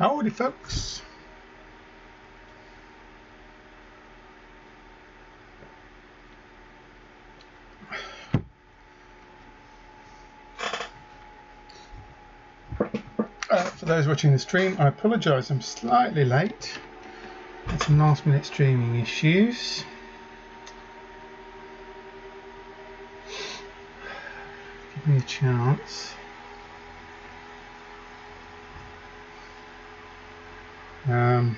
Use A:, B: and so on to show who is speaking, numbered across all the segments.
A: Howdy, folks. Uh, for those watching the stream, I apologise, I'm slightly late. Had some last minute streaming issues. Give me a chance. Um,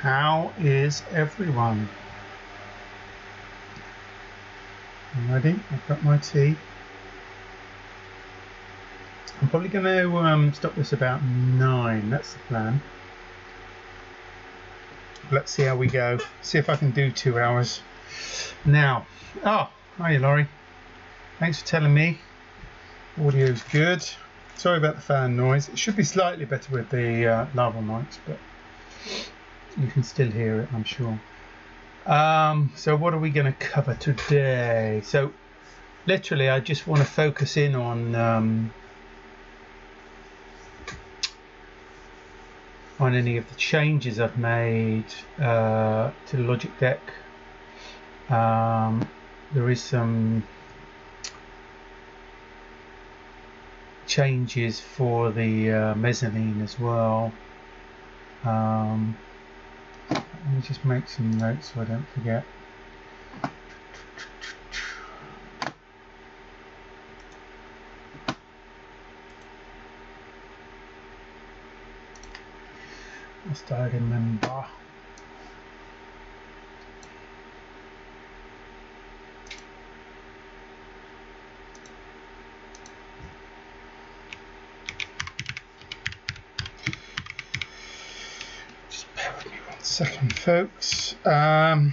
A: how is everyone? I'm ready. I've got my tea. I'm probably going to um, stop this about nine. That's the plan. Let's see how we go. See if I can do two hours. Now, oh, hi Laurie. Thanks for telling me. Audio's good. Sorry about the fan noise. It should be slightly better with the uh, lava mics, but you can still hear it, I'm sure. Um, so what are we going to cover today? So literally, I just want to focus in on um, on any of the changes I've made uh, to the LogicDeck. Um, there is some changes for the uh, mezzanine as well. Um, let me just make some notes so I don't forget. Must I remember? Just bear with me one second, folks. Um,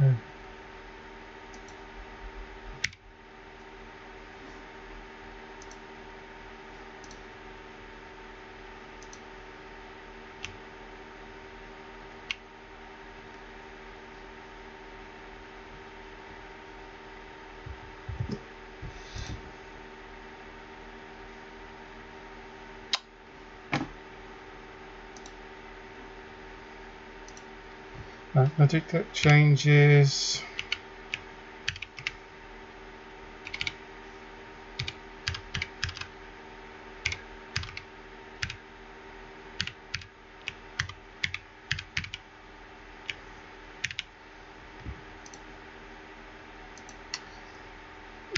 A: uh, uh, LogicDeck changes.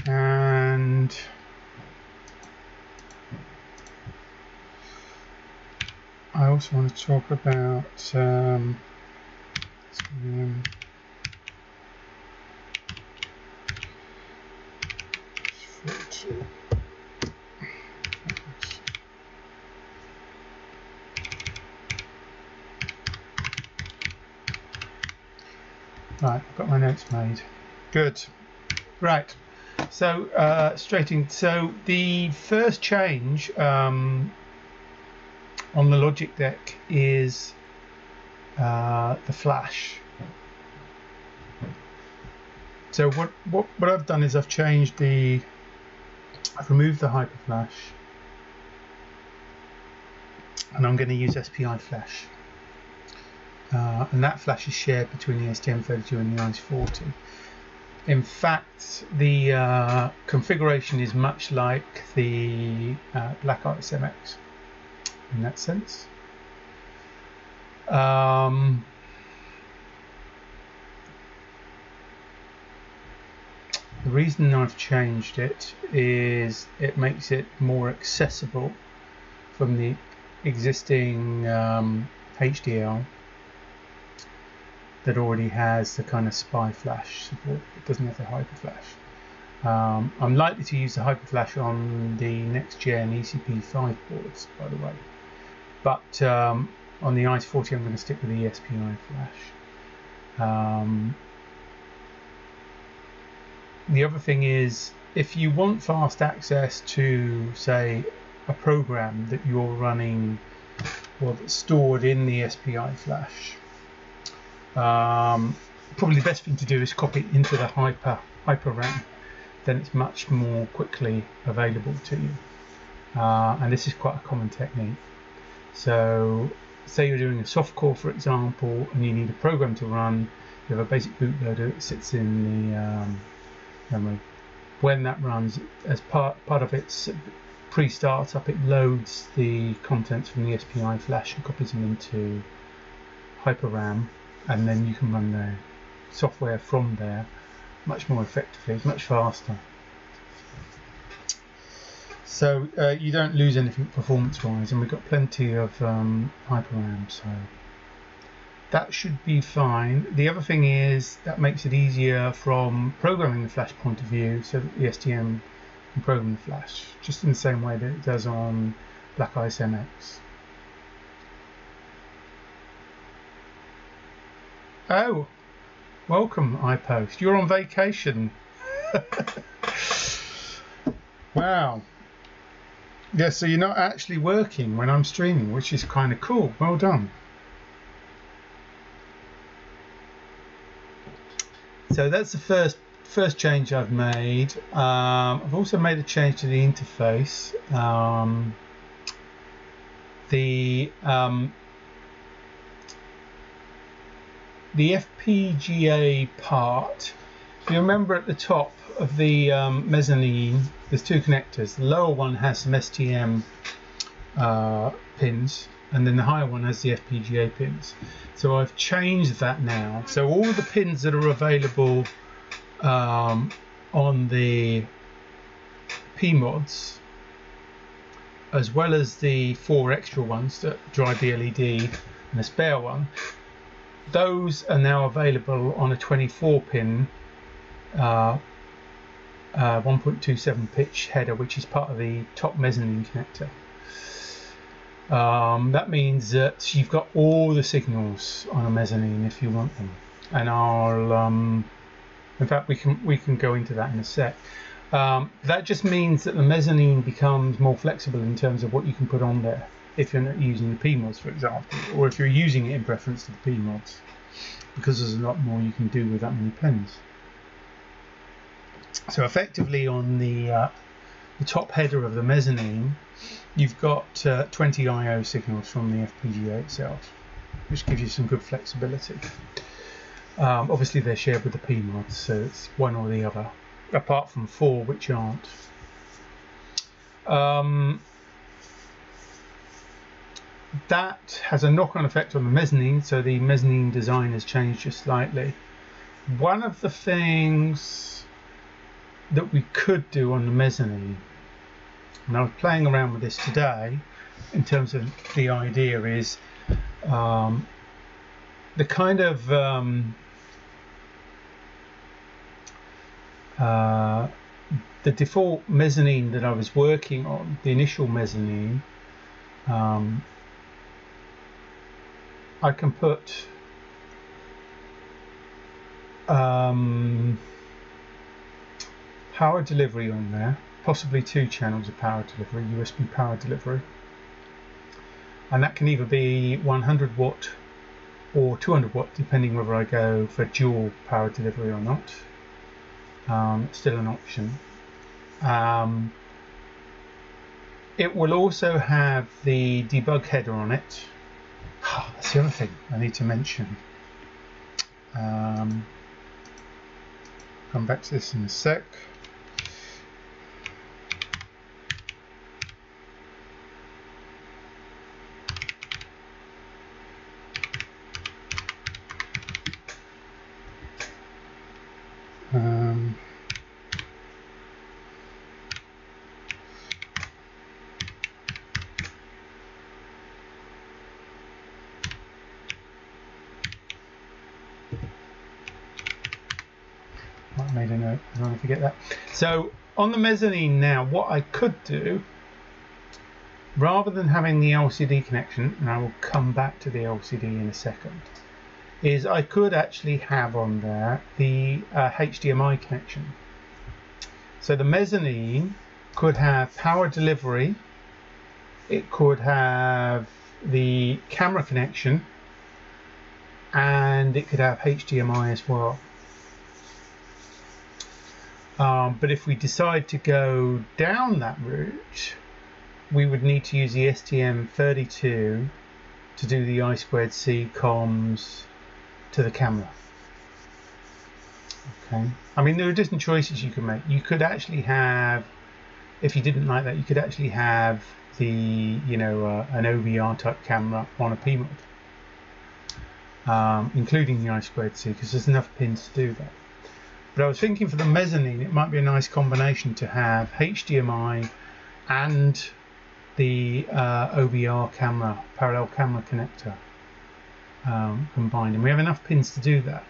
A: And I also want to talk about um, foot. Right, I've got my notes made. Good. Right. So uh, straight in. So the first change um, on the LogicDeck is uh, the flash. So what, what what I've done is I've changed the I've removed the hyper flash and I'm going to use SPI flash uh, and that flash is shared between the STM32 and the ICE40 in fact the uh, configuration is much like the uh, BlackIce MX in that sense. Um, the reason I've changed it is it makes it more accessible from the existing um, HDL that already has the kind of SPI flash support. It doesn't have the hyper flash. Um, I'm likely to use the hyper flash on the next gen ECP5 boards, by the way. But um, on the ICE40, I'm going to stick with the SPI flash. Um, the other thing is, if you want fast access to, say, a program that you're running or that's stored in the SPI flash, um, probably the best thing to do is copy it into the hyper hyper RAM. Then it's much more quickly available to you. Uh, and this is quite a common technique. So, say you're doing a soft core, for example, and you need a program to run. You have a basic bootloader that sits in the um, memory. When that runs, as part part of its pre-startup, it loads the contents from the SPI flash and copies them into Hyper RAM and then you can run the software from there much more effectively, much faster. So uh, you don't lose anything performance-wise, and we've got plenty of um, HyperRAM, so that should be fine. The other thing is that makes it easier from programming the flash point of view, so that the STM can program the flash, just in the same way that it does on BlackIce MX. Oh, welcome, iPost. You're on vacation. wow. Yeah, so you're not actually working when I'm streaming, which is kind of cool. Well done. So that's the first first change I've made. Um, I've also made a change to the interface. Um, the um, the FPGA part, if you remember at the top of the um, mezzanine, there's two connectors. The lower one has some STM uh, pins, and then the higher one has the FPGA pins. So I've changed that now. So all the pins that are available um, on the PMODs, as well as the four extra ones that drive the LED and a spare one, those are now available on a 24 pin uh, uh, 1.27 pitch header which is part of the top mezzanine connector. Um, that means that you've got all the signals on a mezzanine if you want them. And I'll um, in fact we can we can go into that in a sec. Um, that just means that the mezzanine becomes more flexible in terms of what you can put on there if you're not using the PMODs, for example, or if you're using it in preference to the PMODs, because there's a lot more you can do with that many pins. So effectively on the, uh, the top header of the mezzanine, you've got uh, 20 I.O. signals from the FPGA itself, which gives you some good flexibility. Um, obviously they're shared with the PMODs, so it's one or the other, apart from four which aren't. Um, that has a knock-on effect on the mezzanine, so the mezzanine design has changed just slightly. One of the things that we could do on the mezzanine, and I was playing around with this today, in terms of the idea is um, the kind of um, uh, the default mezzanine that I was working on, the initial mezzanine, um, I can put um, power delivery on there, possibly two channels of power delivery, USB power delivery. And that can either be 100 watt or 200 watt, depending whether I go for dual power delivery or not. Um, still an option. Um, it will also have the debug header on it, that's the other thing I need to mention. Um, come back to this in a sec. Um, made a note. I don't want to forget that. So on the mezzanine now, what I could do, rather than having the LCD connection, and I will come back to the LCD in a second, is I could actually have on there the uh, HDMI connection. So the mezzanine could have power delivery, it could have the camera connection, and it could have HDMI as well. Um, but if we decide to go down that route, we would need to use the STM32 to do the I squared C comms to the camera. Okay. I mean, there are different choices you can make. You could actually have, if you didn't like that, you could actually have the, you know, uh, an OBR type camera on a PMOD, um, including the I squared C, because there's enough pins to do that. But I was thinking for the mezzanine, it might be a nice combination to have HDMI and the uh, OBR camera, parallel camera connector um, combined. And we have enough pins to do that.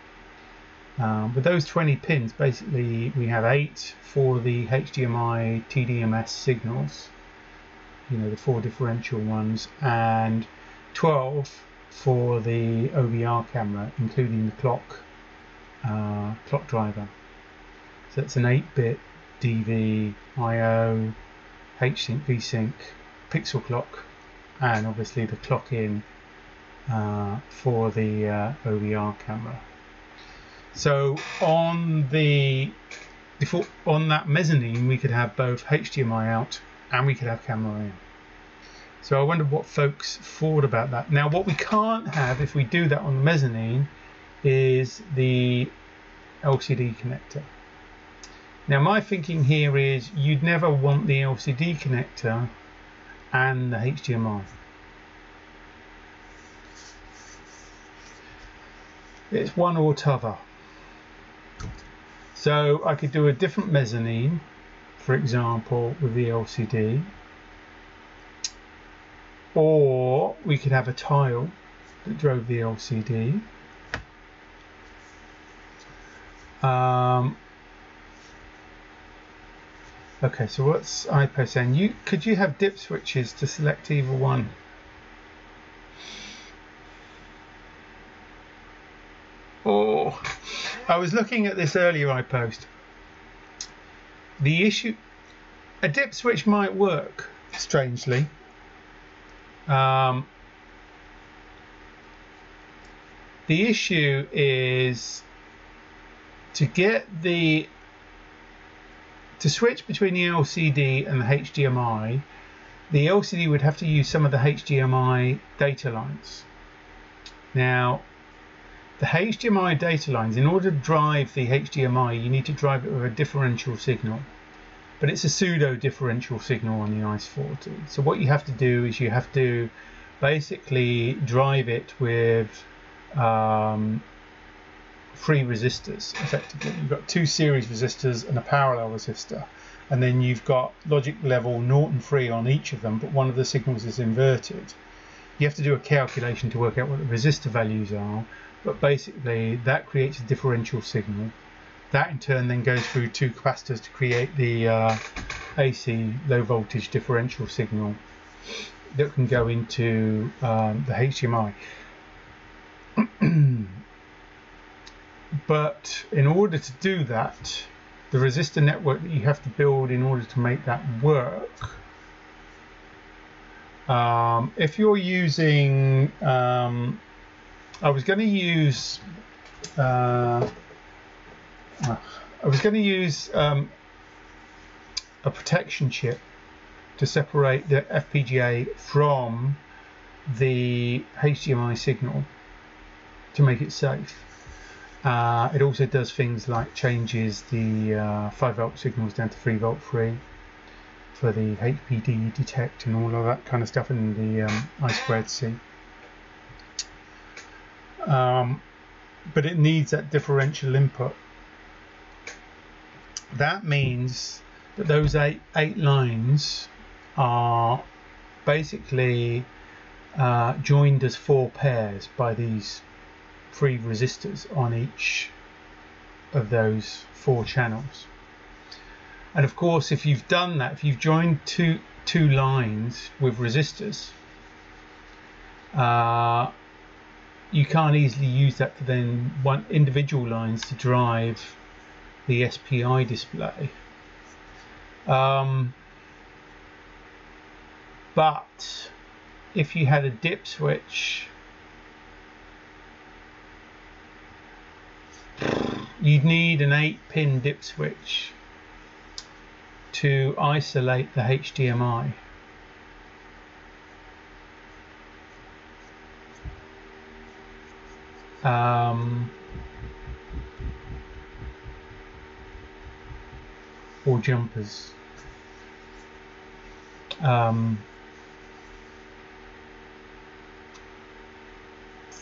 A: Um, with those 20 pins, basically we have 8 for the HDMI TMDS signals, you know, the four differential ones, and 12 for the OBR camera, including the clock uh, clock driver. It's an 8-bit DV, I/O, H-Sync, V-Sync, pixel clock, and obviously the clock in uh, for the uh, OBR camera. So on the before on that mezzanine, we could have both HDMI out and we could have camera in. So I wonder what folks thought about that. Now, what we can't have if we do that on the mezzanine is the LCD connector. Now, my thinking here is you'd never want the LCD connector and the HDMI. It's one or t'other. So I could do a different mezzanine, for example, with the LCD. Or we could have a tile that drove the LCD. Um, okay, so what's IPO saying? You could you have dip switches to select either one? Oh, I was looking at this earlier. I post the issue. A dip switch might work strangely. Um, the issue is to get the to switch between the LCD and the HDMI, the LCD would have to use some of the HDMI data lines. Now, the HDMI data lines, in order to drive the HDMI, you need to drive it with a differential signal. But it's a pseudo differential signal on the ICE40. So what you have to do is you have to basically drive it with um, three resistors effectively. You've got two series resistors and a parallel resistor. And then you've got logic level Norton free on each of them, but one of the signals is inverted. You have to do a calculation to work out what the resistor values are, but basically that creates a differential signal. That in turn then goes through two capacitors to create the uh, AC low voltage differential signal that can go into um, the HDMI. but in order to do that, the resistor network that you have to build in order to make that work um, if you're using um, I was going to use uh, I was going to use um, a protection chip to separate the FPGA from the HDMI signal to make it safe. Uh, it also does things like changes the uh, 5 volt signals down to 3 volt free for the HPD detect and all of that kind of stuff in the um, I squared C um, but it needs that differential input. That means that those eight, eight lines are basically uh, joined as four pairs by these three resistors on each of those four channels. And of course, if you've done that, if you've joined two two lines with resistors, uh, you can't easily use that to then one individual lines to drive the SPI display. Um, but if you had a dip switch, you'd need an 8 pin dip switch to isolate the HDMI. Um, or jumpers. Um,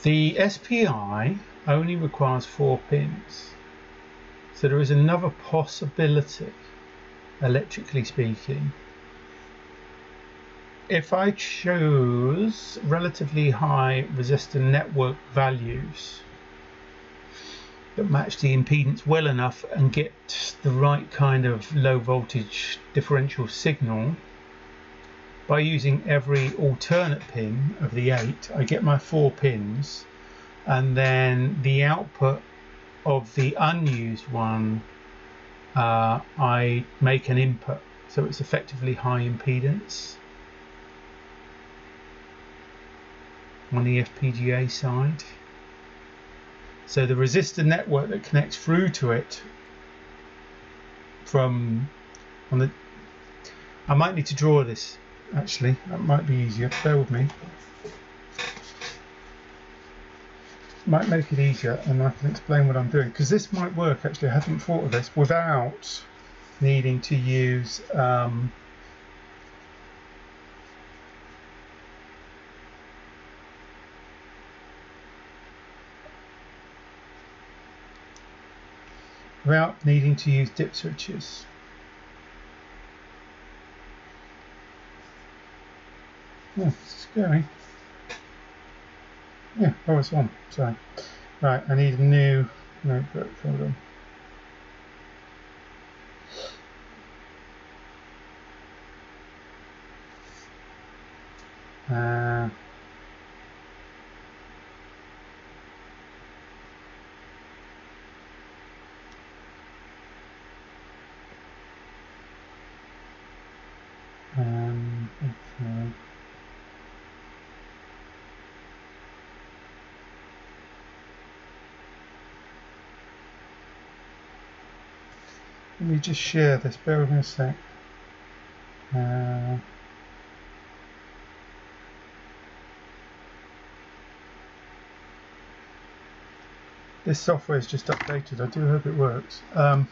A: the SPI only requires four pins. So there is another possibility, electrically speaking. If I chose relatively high resistor network values that match the impedance well enough and get the right kind of low voltage differential signal, by using every alternate pin of the eight, I get my four pins and then the output of the unused one uh, I make an input so it's effectively high impedance on the FPGA side. So the resistor network that connects through to it from on the I might need to draw this actually. That might be easier. Bear with me might make it easier and I can explain what I'm doing because this might work actually I hadn't thought of this without needing to use um, without needing to use dip switches. Oh, scary. Yeah, oh, it's on. Sorry. Right, I need a new notebook. Hold on. Uh, um, okay. Let me just share this, bear with me a sec. Uh, this software is just updated, I do hope it works. Um,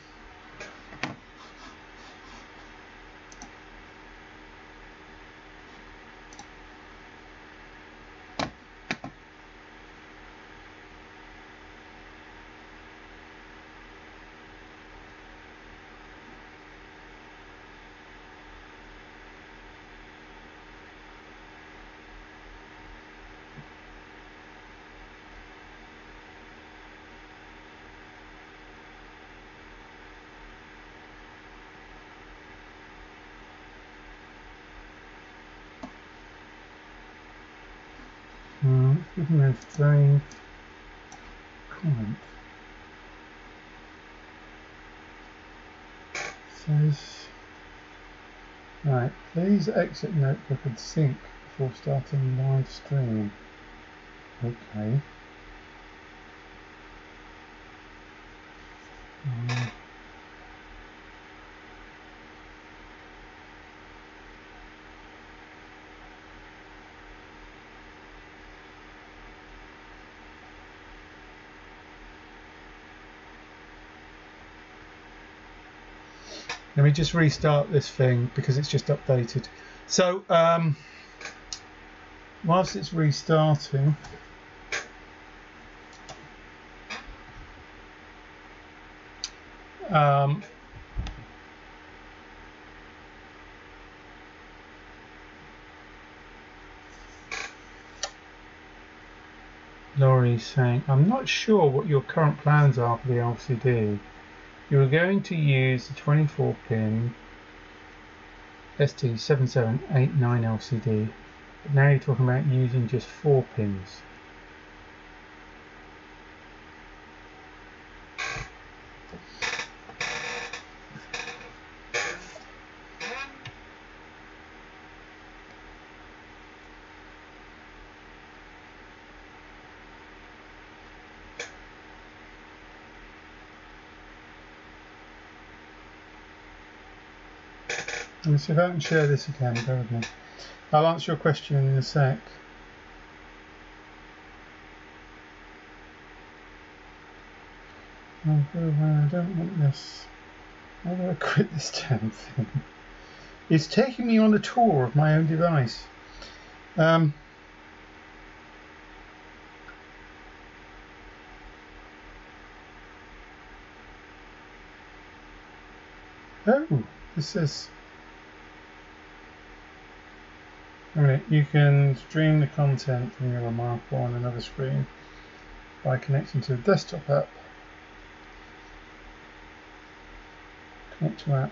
A: Give him a strange comment. Says, right, please exit notebook and sync before starting live stream. Okay. Me just restart this thing because it's just updated. So, um, whilst it's restarting, um, Laurie saying, I'm not sure what your current plans are for the LCD. You were going to use the 24 pin ST7789 LCD, but now you're talking about using just four pins. See if I can share this again, bear with me. I'll answer your question in a sec. Oh, I don't want this. How do I quit this damn thing? It's taking me on a tour of my own device. Um, oh, this is Alright, you can stream the content from your Remarkable on another screen by connecting to the desktop app. Connect to app.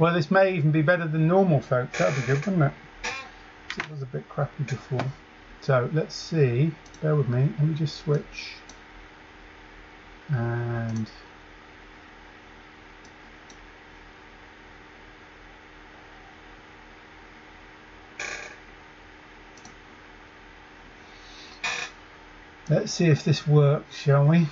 A: Well, this may even be better than normal, folks. That'd be good, wouldn't it? It was a bit crappy before. So let's see. Bear with me. Let me just switch. And Let's see if this works, shall we?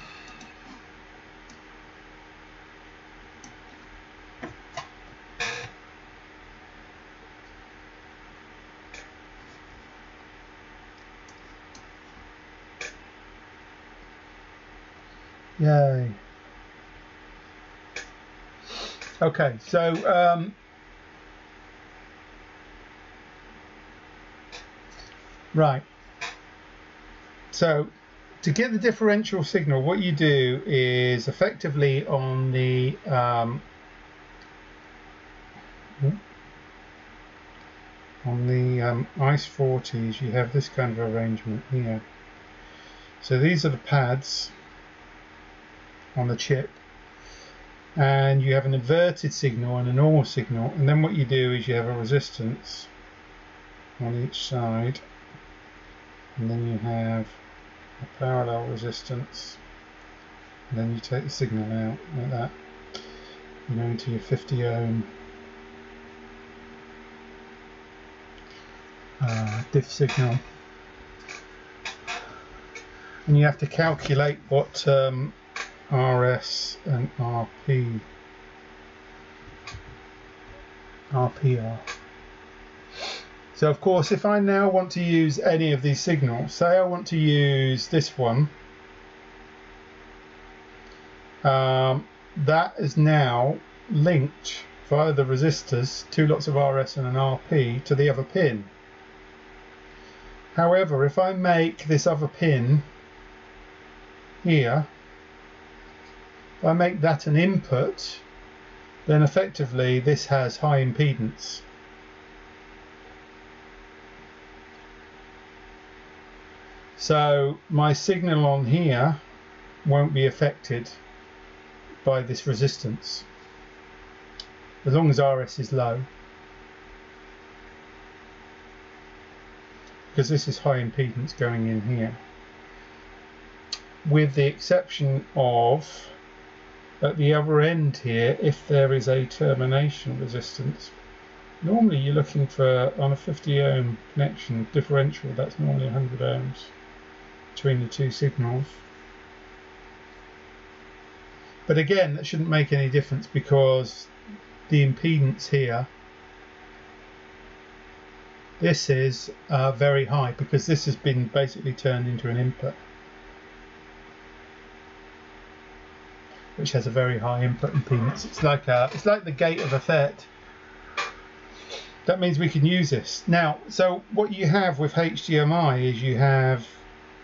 A: Yay. Okay, so um, right. So to get the differential signal, what you do is effectively on the um, on the um, ICE40s you have this kind of arrangement here. So these are the pads on the chip. And you have an inverted signal and a normal signal. And then what you do is you have a resistance on each side. And then you have a parallel resistance. And then you take the signal out like that. You know into your 50 ohm uh, diff signal. And you have to calculate what um, RS and RP RP are so of course, if I now want to use any of these signals, say I want to use this one, um, that is now linked via the resistors, two lots of RS and an RP, to the other pin. However, if I make this other pin here, if I make that an input, then effectively this has high impedance. So my signal on here won't be affected by this resistance as long as RS is low. Because this is high impedance going in here. With the exception of at the other end here if there is a termination resistance normally you're looking for on a 50 ohm connection differential that's normally 100 ohms between the two signals. But again, that shouldn't make any difference because the impedance here, this is uh, very high because this has been basically turned into an input. which has a very high input impedance. It's like a, it's like the gate of a FET. That means we can use this. Now, so what you have with HDMI is you have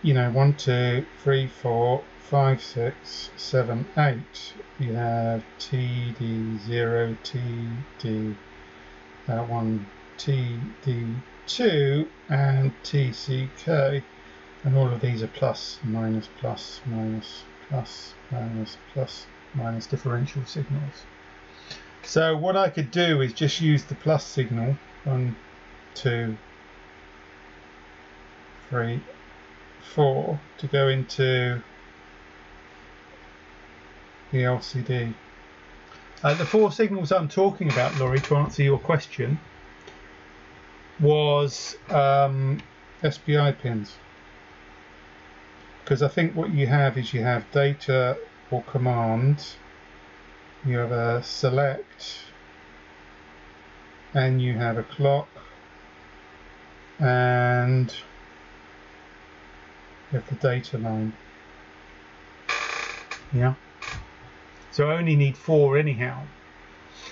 A: you know, one, two, three, four, five, six, seven, eight. You have TD0, TD, uh, one, TD2 and TCK and all of these are plus, minus, plus, minus, plus, minus, plus, minus differential signals. So what I could do is just use the plus signal, one, two, three, four, to go into the LCD. Uh, the four signals I'm talking about, Laurie, to answer your question, was um, SPI pins. Because I think what you have is you have data or command, you have a select, and you have a clock, and have the data line. Yeah. So I only need four anyhow.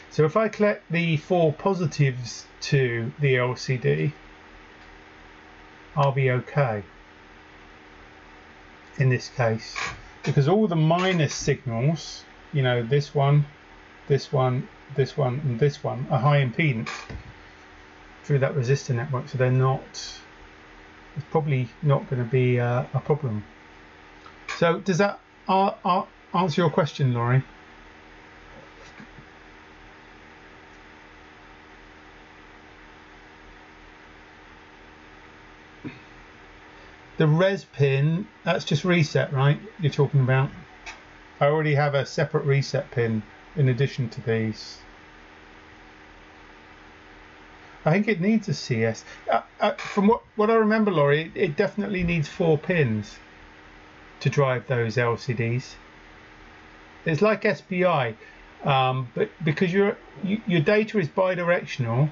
A: So if I collect the four positives to the LCD, I'll be okay in this case because all the minus signals, you know, this one, this one, this one, and this one are high impedance through that resistor network, so they're not, it's probably not going to be uh, a problem. So does that uh, uh, answer your question, Laurie? The res pin, that's just reset, right? You're talking about? I already have a separate reset pin in addition to these. I think it needs a CS. Uh, uh, from what, what I remember, Laurie, it, it definitely needs four pins to drive those LCDs. It's like SPI, um, but because your you, your data is bidirectional.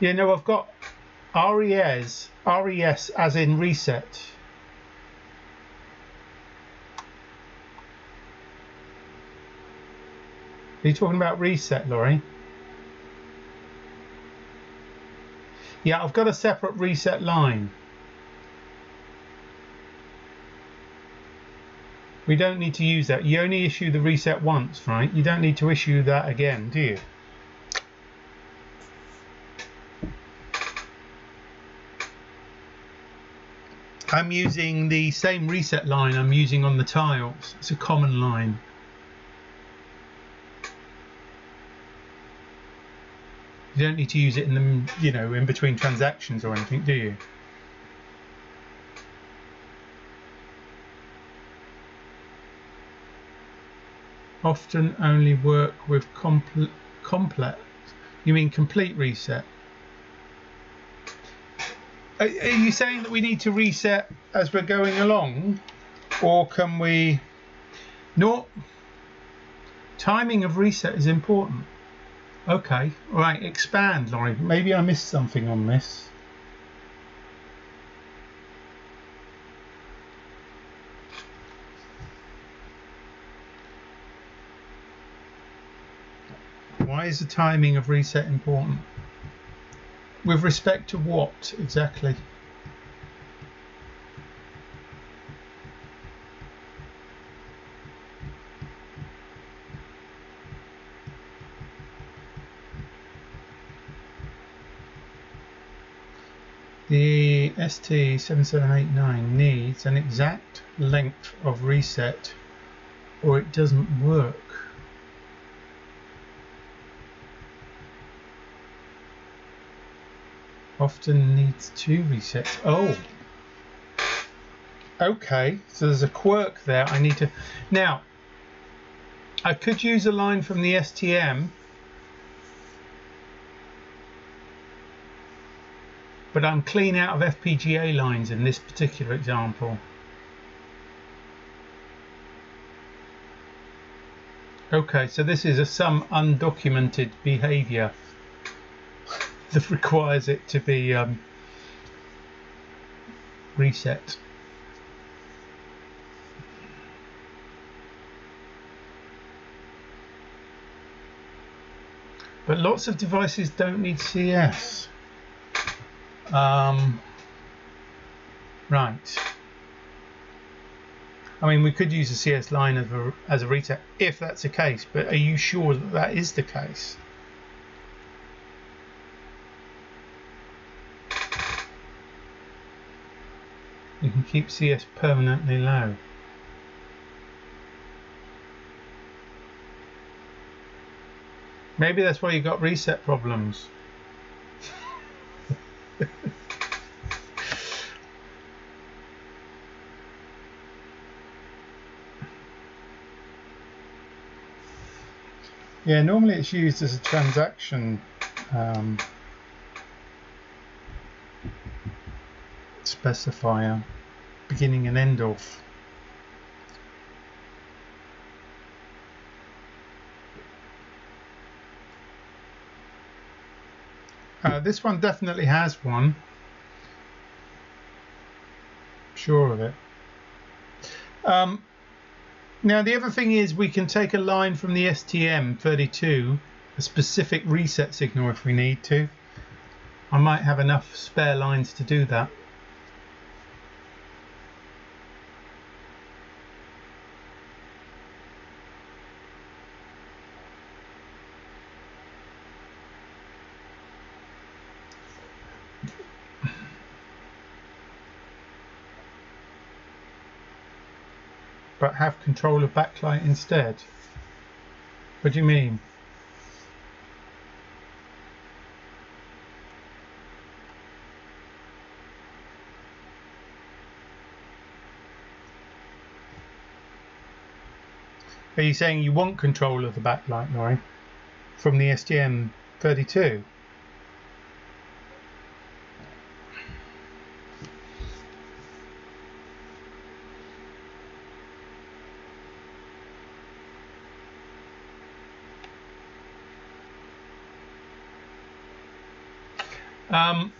A: You know, I've got RES, RES as in reset. Are you talking about reset, Laurie? Yeah, I've got a separate reset line. We don't need to use that. You only issue the reset once, right? You don't need to issue that again, do you? I'm using the same reset line I'm using on the tiles. It's a common line. You don't need to use it in the, you know, in between transactions or anything, do you? Often only work with compl complex. You mean complete reset? Are, are you saying that we need to reset as we're going along, or can we? No. Timing of reset is important. Okay, right. Expand, Laurie. Maybe I missed something on this. Why is the timing of reset important? With respect to what exactly? The ST7789 needs an exact length of reset or it doesn't work. often needs two resets. Oh, okay. So there's a quirk there. I need to now. I could use a line from the STM, but I'm clean out of FPGA lines in this particular example. Okay, so this is a some undocumented behavior that requires it to be um, reset. But lots of devices don't need CS. Um, right. I mean, we could use a CS line as a, as a reset if that's the case, but are you sure that that is the case? You can keep CS permanently low. Maybe that's why you got reset problems. Yeah, normally it's used as a transaction um, specifier, beginning and end of. Uh, this one definitely has one. Sure of it. Um, now the other thing is we can take a line from the STM32, a specific reset signal if we need to. I might have enough spare lines to do that. but have control of backlight instead? What do you mean? Are you saying you want control of the backlight, Laurie, from the STM32? Um,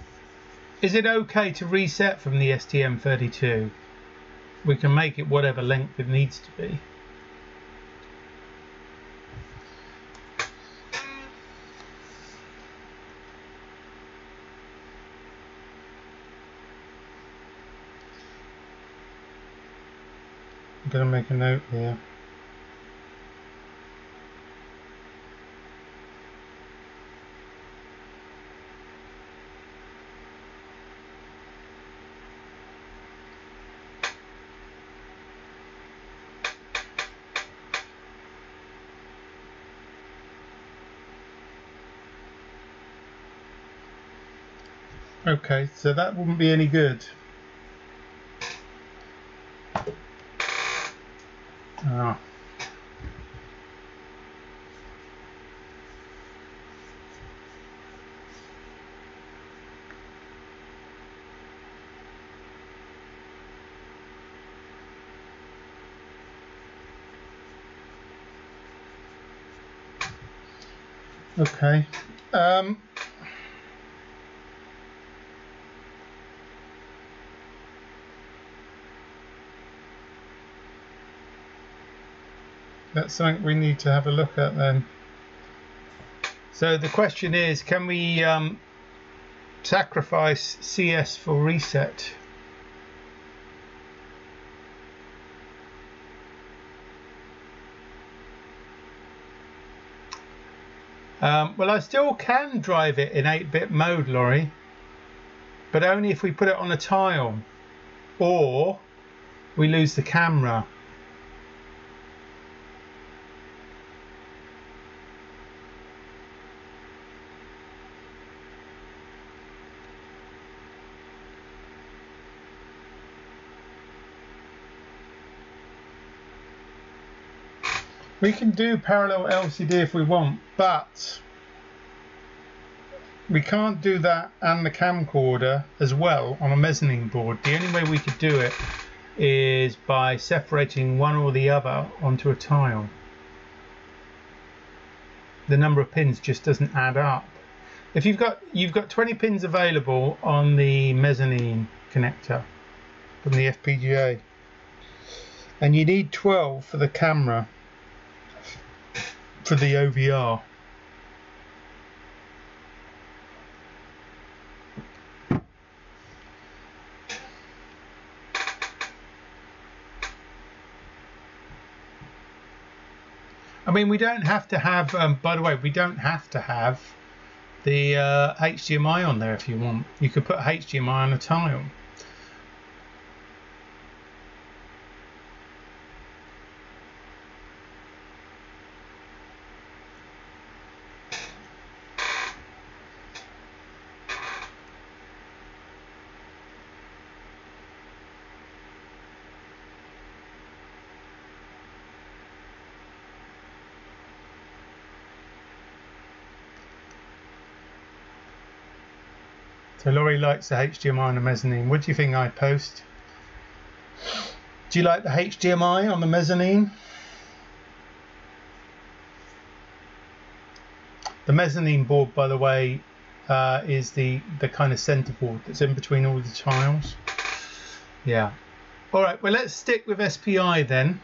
A: is it okay to reset from the STM32? We can make it whatever length it needs to be. I'm going to make a note here. Okay, so that wouldn't be any good. Ah. Okay. Um, that's something we need to have a look at then. So the question is, can we um, sacrifice CS for reset? Um, well, I still can drive it in 8-bit mode, Laurie, but only if we put it on a tile or we lose the camera. We can do parallel LCD if we want, but we can't do that and the camcorder as well on a mezzanine board. The only way we could do it is by separating one or the other onto a tile. The number of pins just doesn't add up. If you've got you've got 20 pins available on the mezzanine connector from the FPGA and you need 12 for the camera for the OVR. I mean, we don't have to have, um, by the way, we don't have to have the uh, HDMI on there if you want. You could put HDMI on a tile. So Laurie likes the HDMI on the mezzanine. What do you think I post? Do you like the HDMI on the mezzanine? The mezzanine board, by the way, uh, is the, the kind of center board that's in between all the tiles. Yeah. All right, well, let's stick with SPI then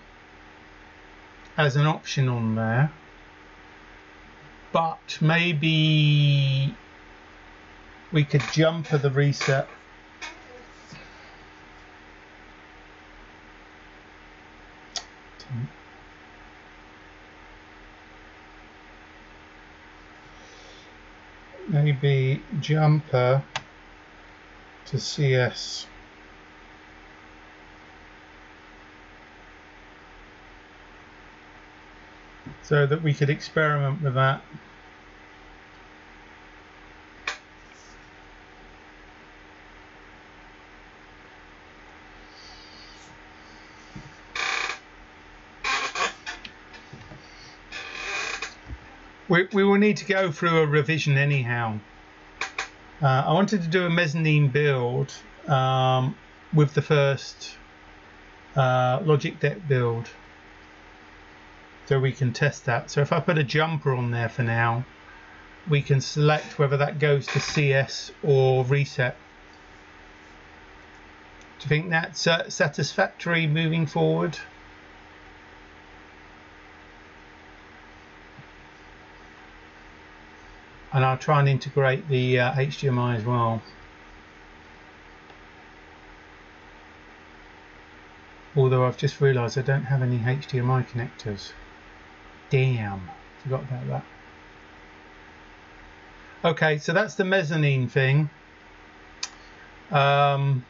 A: as an option on there. But maybe we could jump at the reset. Maybe jumper to CS. so that we could experiment with that. We, will need to go through a revision anyhow. Uh, I wanted to do a mezzanine build um, with the first uh, Logic Deck build so we can test that. So if I put a jumper on there for now, we can select whether that goes to CS or reset. Do you think that's uh, satisfactory moving forward? And I'll try and integrate the uh, HDMI as well. Although I've just realised I don't have any HDMI connectors. Damn, forgot about that. Okay, so that's the mezzanine thing. Um,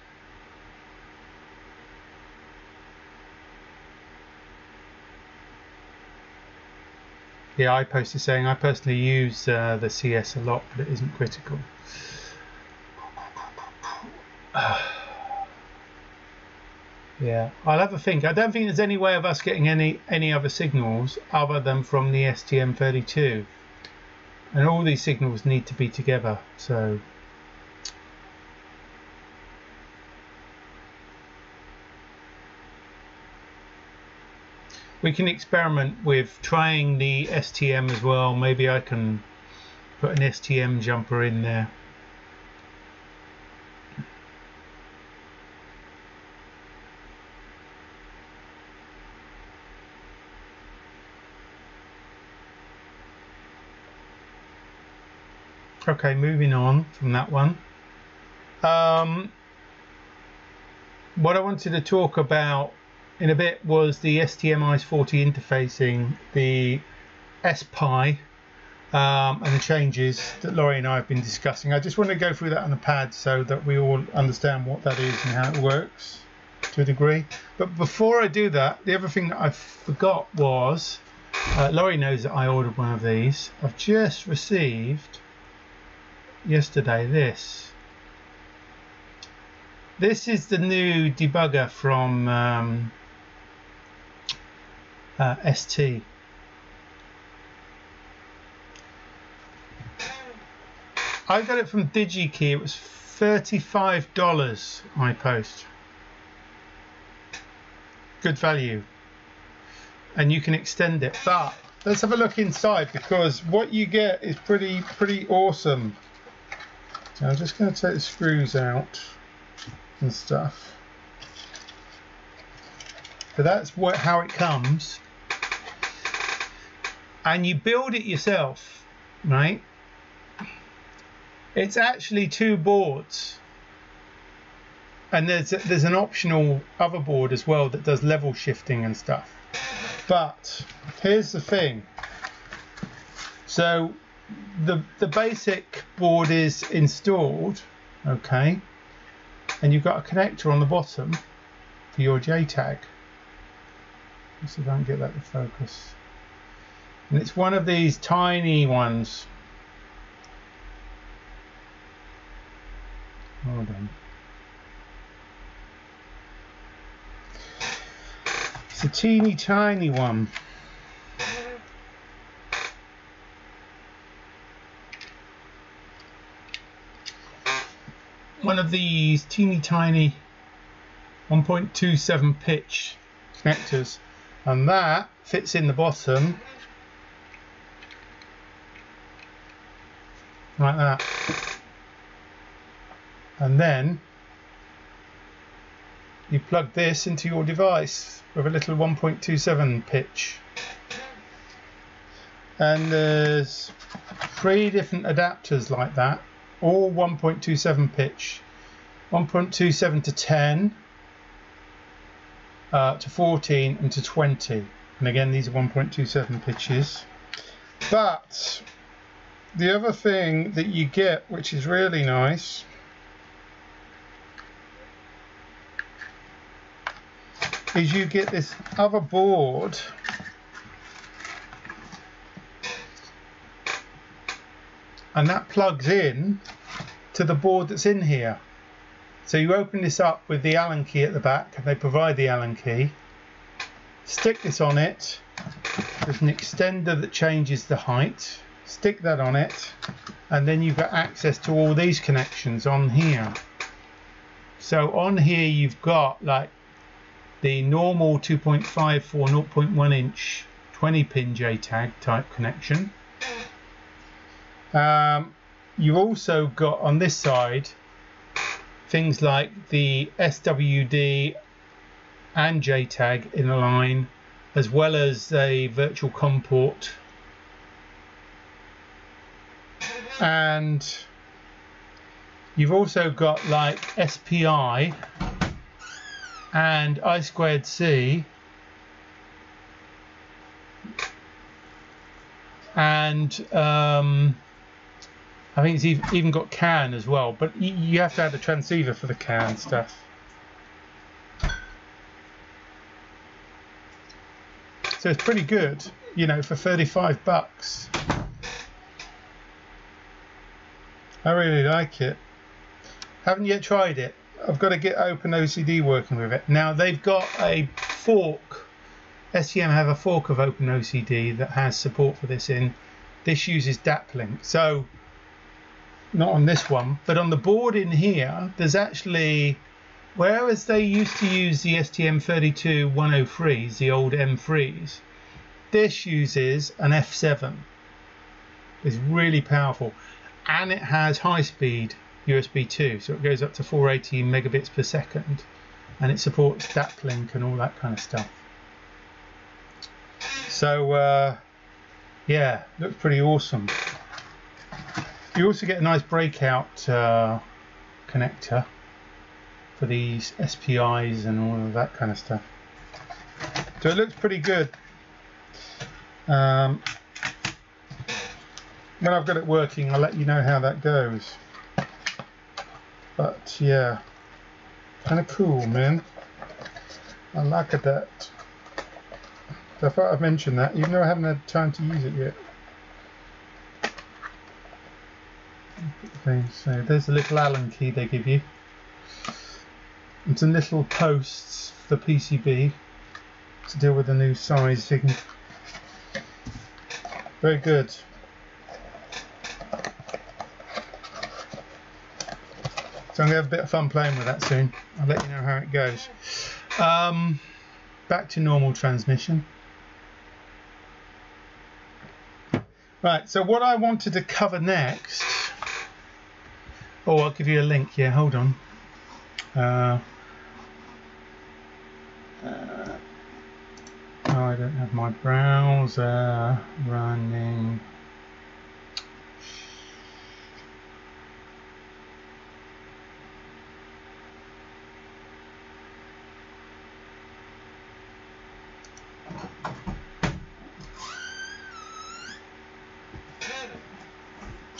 A: yeah, I posted saying I personally use uh, the CS a lot, but it isn't critical. Yeah, I'll have a think. I don't think there's any way of us getting any any other signals other than from the STM32, and all these signals need to be together. So. We can experiment with trying the STM as well. Maybe I can put an STM jumper in there. Okay, moving on from that one. Um, what I wanted to talk about in a bit was the STM-ICE40 interfacing, the SPI, um, and the changes that Laurie and I have been discussing. I just want to go through that on the pad so that we all understand what that is and how it works to a degree. But before I do that, the other thing that I forgot was, uh, Laurie knows that I ordered one of these. I've just received yesterday this. This is the new debugger from um, uh, ST. I got it from DigiKey. It was $35 I post. Good value. And you can extend it. But let's have a look inside because what you get is pretty pretty awesome. So I'm just going to take the screws out and stuff. So that's what how it comes. And you build it yourself, right? It's actually two boards. And there's there's an optional other board as well that does level shifting and stuff. But here's the thing. So the the basic board is installed okay and you've got a connector on the bottom for your JTAG see if get that to focus and it's one of these tiny ones. Hold on. It's a teeny tiny one. One of these teeny tiny 1.27 pitch connectors. And that fits in the bottom like that. And then you plug this into your device with a little 1.27 pitch. And there's three different adapters like that all 1.27 pitch. 1.27 to 10 uh, to 14 and to 20 and again these are 1.27 pitches. But the other thing that you get which is really nice is you get this other board. And that plugs in to the board that's in here. So you open this up with the allen key at the back. And they provide the allen key. Stick this on it. There's an extender that changes the height stick that on it and then you've got access to all these connections on here so on here you've got like the normal 2.5 for 0.1 inch 20 pin JTAG type connection. Um, you've also got on this side things like the SWD and JTAG in a line as well as a virtual COM port and you've also got like SPI and I squared C. And um, I think it's even got CAN as well but you have to have the transceiver for the CAN stuff. So it's pretty good you know for 35 bucks I really like it haven't yet tried it I've got to get OpenOCD working with it. Now they've got a fork. STM have a fork of OpenOCD that has support for this in. This uses DAP-Link. So not on this one, but on the board in here, there's actually, whereas they used to use the STM32-103s, the old M3s, this uses an F7. It's really powerful. And it has high speed USB 2, so it goes up to 480 megabits per second, and it supports DAP-Link and all that kind of stuff. So uh, yeah, looks pretty awesome. You also get a nice breakout uh, connector for these SPIs and all of that kind of stuff. So it looks pretty good. Um, when I've got it working, I'll let you know how that goes. But yeah, kind of cool, man. I like that. So I thought I'd mention that, even though I haven't had time to use it yet. Okay, so there's a little Allen key they give you. And some little posts for PCB to deal with the new size. Very good. So I'm going to have a bit of fun playing with that soon. I'll let you know how it goes. Um, back to normal transmission. Right, so what I wanted to cover next... Oh, I'll give you a link. Yeah, hold on. Uh, uh, I don't have my browser running.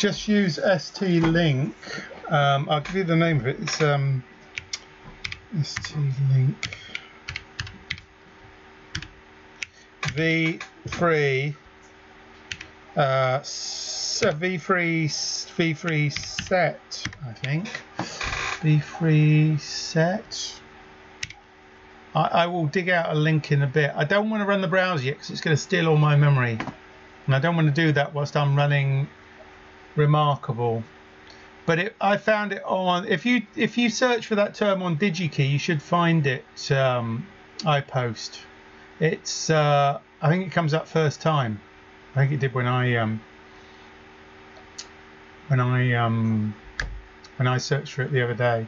A: Just use ST Link. Um, I'll give you the name of it. It's um, ST Link V3 uh, V3 V3 set, I think. V3 set. I, I will dig out a link in a bit. I don't want to run the browser yet because it's going to steal all my memory. And I don't want to do that whilst I'm running remarkable. but it, I found it on. If you if you search for that term on DigiKey, you should find it. Um, post. It's uh, I think it comes up first time. I think it did when I um, when I um, when I searched for it the other day.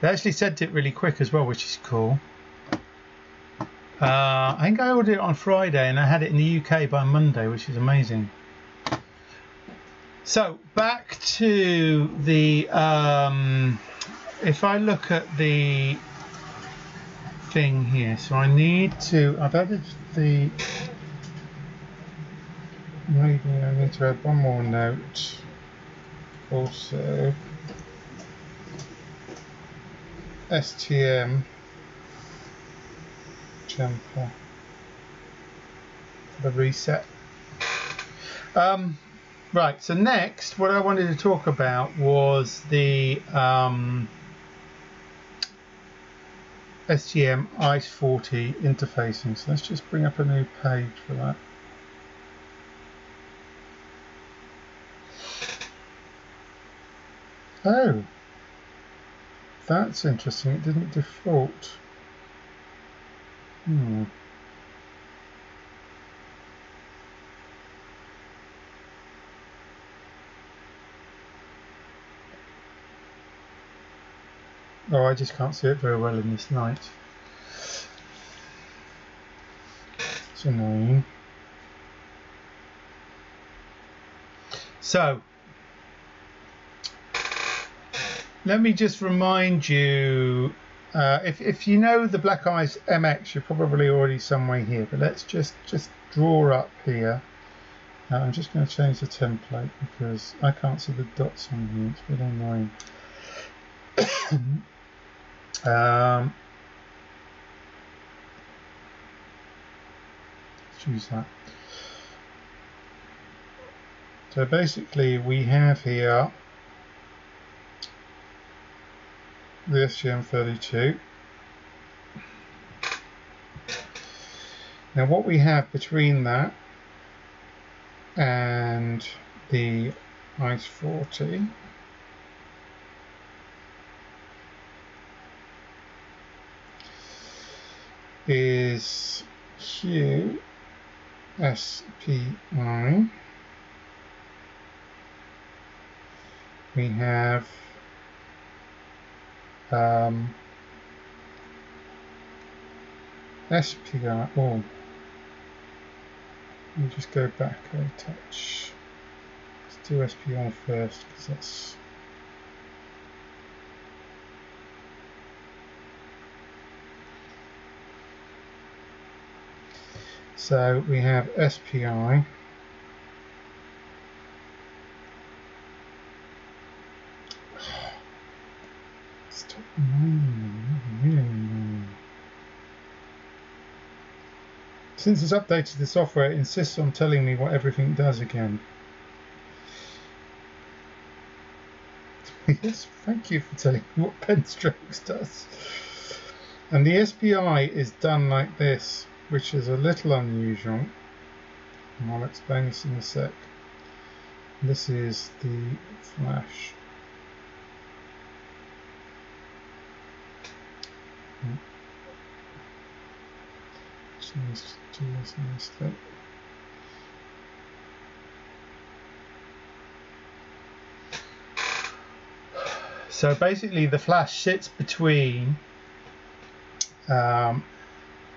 A: They actually sent it really quick as well, which is cool. Uh, I think I ordered it on Friday and I had it in the UK by Monday, which is amazing. So back to the um, if I look at the thing here, so I need to I've added the maybe I need to add one more note also STM jumper for the reset. Um, right, so next what I wanted to talk about was the um, STM ICE 40 interfacing. So let's just bring up a new page for that. Oh, that's interesting. It didn't default. Hmm. Oh, I just can't see it very well in this light. It's annoying. So, let me just remind you, uh, if, if you know the Black Ice MX, you're probably already somewhere here, but let's just, just draw up here. Uh, I'm just going to change the template because I can't see the dots on here, it's really annoying. Um, choose that. So basically we have here the STM32 Now what we have between that and the ICE40 is Q SPI. We have um, SPI, oh, me just go back a touch. Let's do SPI first because that's So we have SPI Since it's updated the software, it insists on telling me what everything does again. yes, thank you for telling me what Penstrokes does. And the SPI is done like this, which is a little unusual. And I'll explain this in a sec. This is the flash. So basically the flash sits between um,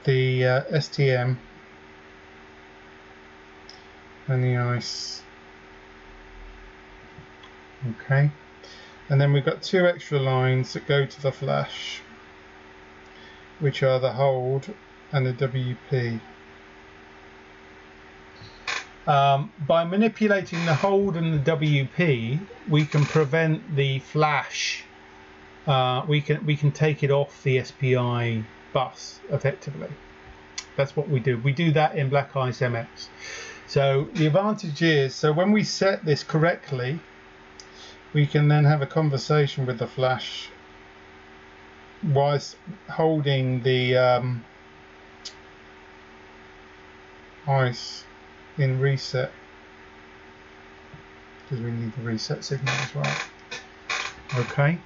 A: the uh, STM and the ICE. Okay, and then we've got two extra lines that go to the flash, which are the hold and the WP. Um, by manipulating the hold and the WP, we can prevent the flash. Uh, we can we can take it off the SPI bus effectively. That's what we do. We do that in Black Ice MX. So the advantage is, so when we set this correctly, we can then have a conversation with the flash whilst holding the um, ice in reset because we need the reset signal as well. Okay,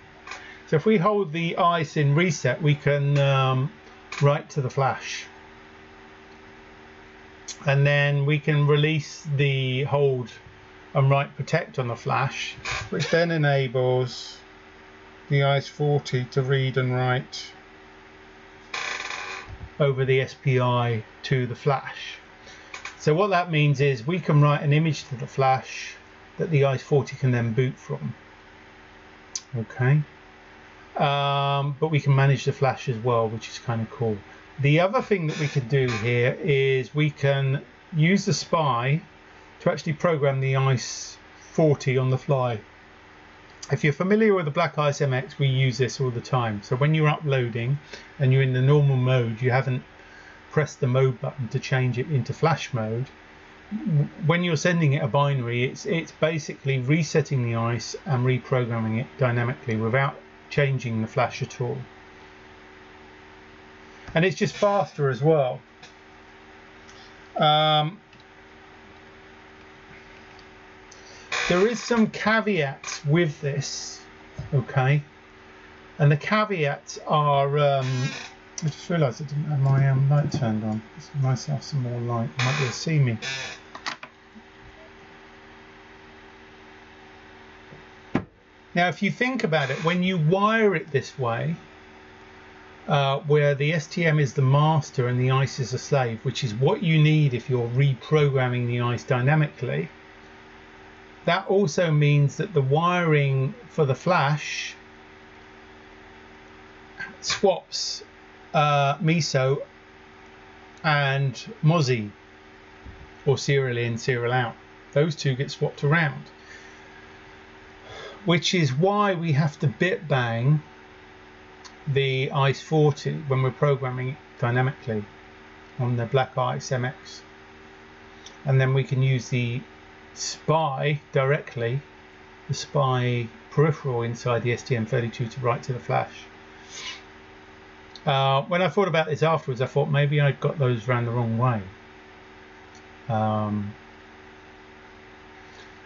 A: so if we hold the ice in reset, we can um, write to the flash. And then we can release the hold and write protect on the flash, which then enables the ICE40 to read and write over the SPI to the flash. So what that means is we can write an image to the flash that the ICE40 can then boot from. Okay. Um, but we can manage the flash as well, which is kind of cool. The other thing that we can do here is we can use the spy to actually program the ICE40 on the fly. If you're familiar with the Black Ice MX, we use this all the time. So when you're uploading and you're in the normal mode, you haven't pressed the mode button to change it into flash mode. When you're sending it a binary, it's it's basically resetting the ice and reprogramming it dynamically without changing the flash at all. And it's just faster as well. Um, there is some caveats with this, okay? And the caveats are, um, I just realised I didn't have my um, light turned on. Let's give myself some more light. You might be able to see me. Now, if you think about it, when you wire it this way, uh, where the STM is the master and the ICE is a slave, which is what you need if you're reprogramming the ICE dynamically, that also means that the wiring for the flash swaps uh, MISO and MOSI, or serial in, serial out. Those two get swapped around which is why we have to bit bang the ICE 40 when we're programming it dynamically on the Black Ice MX. And then we can use the SPI directly, the SPI peripheral inside the STM32 to write to the flash. Uh, when I thought about this afterwards, I thought maybe I'd got those ran the wrong way. Um,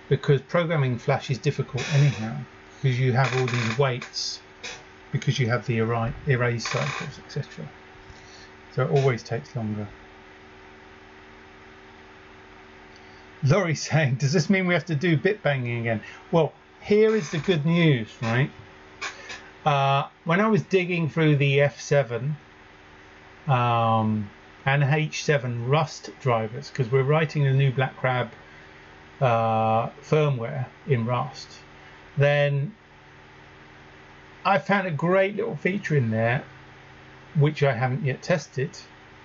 A: because programming Flash is difficult anyhow because you have all these waits because you have the erase cycles etc so it always takes longer. Laurie saying does this mean we have to do bit banging again? Well here is the good news right? Uh, when I was digging through the F7 um, and H7 Rust drivers because we're writing a new Black Crab uh, firmware in Rust, then I found a great little feature in there, which I haven't yet tested.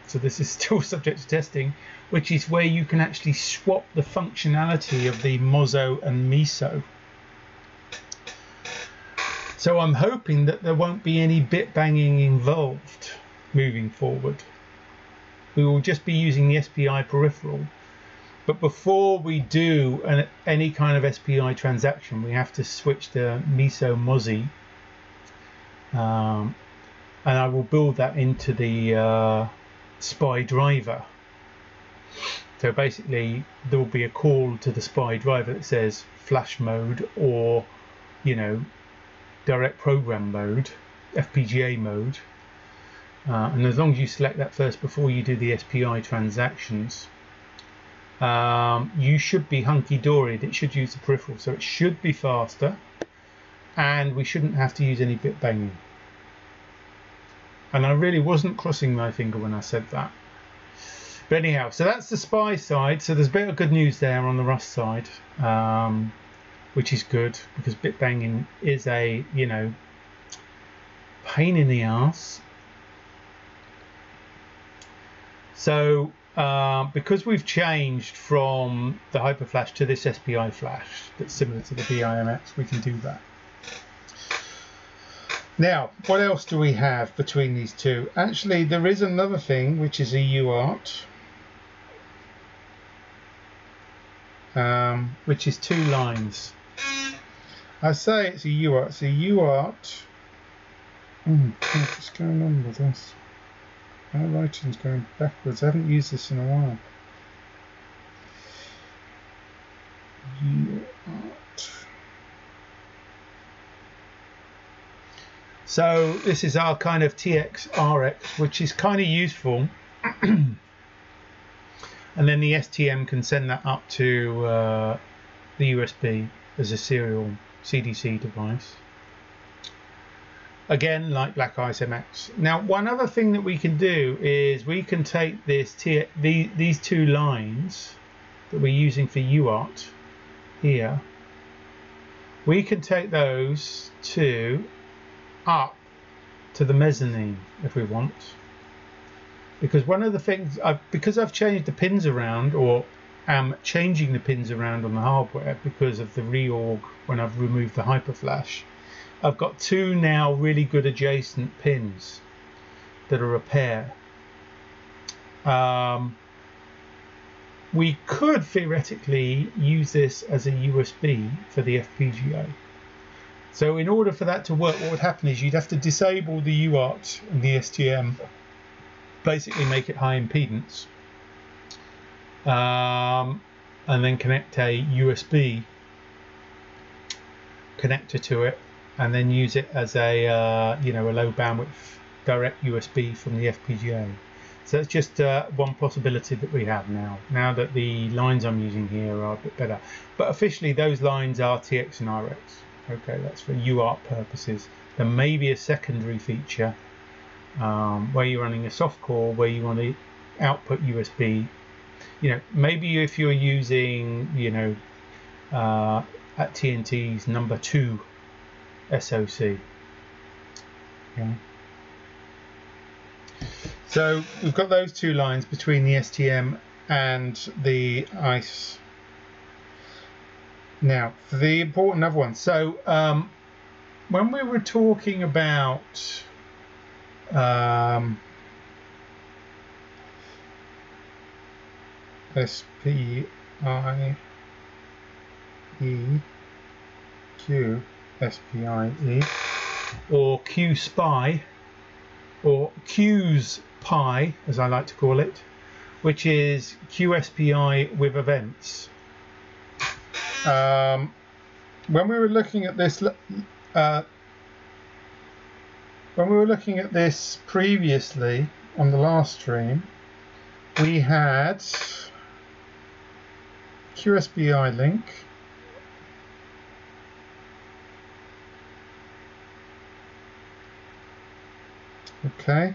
A: So this is still subject to testing, which is where you can actually swap the functionality of the MOSI and Miso. So I'm hoping that there won't be any bit banging involved moving forward. We will just be using the SPI peripheral but before we do an, any kind of SPI transaction, we have to switch to Miso MOSI. Um, and I will build that into the uh, SPI driver. So basically, there will be a call to the SPI driver that says flash mode or, you know, direct program mode, FPGA mode. Uh, and as long as you select that first before you do the SPI transactions, um, you should be hunky-dory. It should use the peripheral, so it should be faster, and we shouldn't have to use any bit banging. And I really wasn't crossing my finger when I said that. But anyhow, so that's the spy side. So there's a bit of good news there on the Rust side, um, which is good because bit banging is a you know pain in the ass. So uh, because we've changed from the HyperFlash to this SPI flash that's similar to the BIMX, we can do that. Now, what else do we have between these two? Actually, there is another thing, which is a UART, um, which is two lines. I say it's a UART. It's a UART. Hmm, what's going on with this? My writing's going backwards. I haven't used this in a while. You art. So this is our kind of TX RX, which is kind of useful. and then the STM can send that up to uh, the USB as a serial CDC device. Again, like Black Ice MX. Now, one other thing that we can do is we can take this these two lines that we're using for UART here. We can take those two up to the mezzanine if we want. Because one of the things, I've, because I've changed the pins around or am changing the pins around on the hardware because of the reorg when I've removed the hyperflash, I've got two now really good adjacent pins that are a pair. Um, we could theoretically use this as a USB for the FPGA. So in order for that to work, what would happen is you'd have to disable the UART and the STM, basically make it high impedance, um, and then connect a USB connector to it, and then use it as a uh, you know a low bandwidth direct USB from the FPGA. So that's just uh, one possibility that we have now. Now that the lines I'm using here are a bit better, but officially those lines are TX and RX. Okay, that's for UART purposes. There may be a secondary feature um, where you're running a soft core where you want to output USB you know, maybe if you're using, you know, uh, at TNT's number two SOC. Yeah. So we've got those two lines between the STM and the ICE. Now, for the important other one. So um, when we were talking about um, S P I E Q S P I E or Q Spy or Q's Pi as I like to call it which is QSPI with events. Um, when we were looking at this uh, when we were looking at this previously on the last stream we had QSPI link. Okay.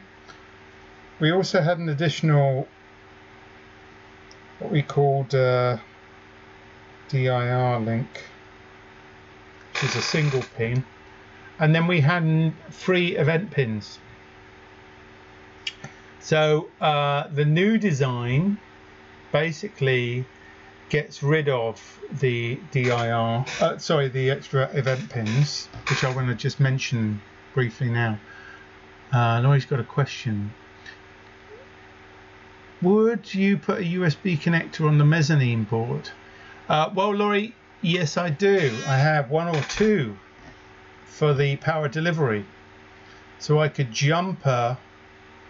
A: We also had an additional, what we called uh, DIR link, which is a single pin. And then we had three event pins. So uh, the new design basically gets rid of the DIR, uh, sorry, the extra event pins, which I want to just mention briefly now. Uh, Laurie's got a question. Would you put a USB connector on the mezzanine board? Uh, well, Laurie, yes, I do. I have one or two for the power delivery. So I could jumper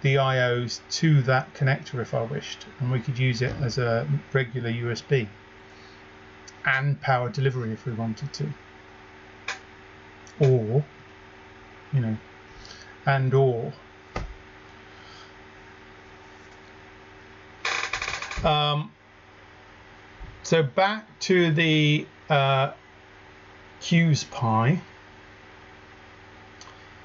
A: the IOs to that connector if I wished and we could use it as a regular USB and power delivery if we wanted to or you know and or um, so back to the uh, Q's Pi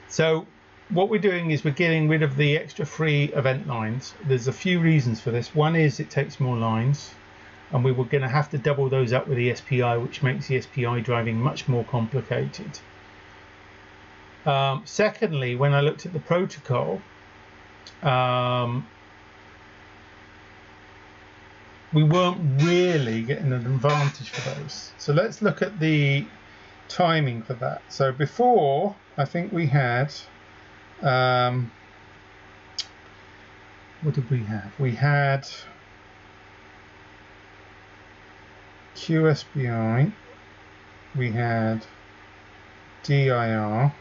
A: so what we're doing is we're getting rid of the extra free event lines. There's a few reasons for this. One is it takes more lines and we were going to have to double those up with the SPI which makes the SPI driving much more complicated. Um, secondly, when I looked at the protocol, um, we weren't really getting an advantage for those. So let's look at the timing for that. So before, I think we had um, what did we have? We had QSPI, we had DIR,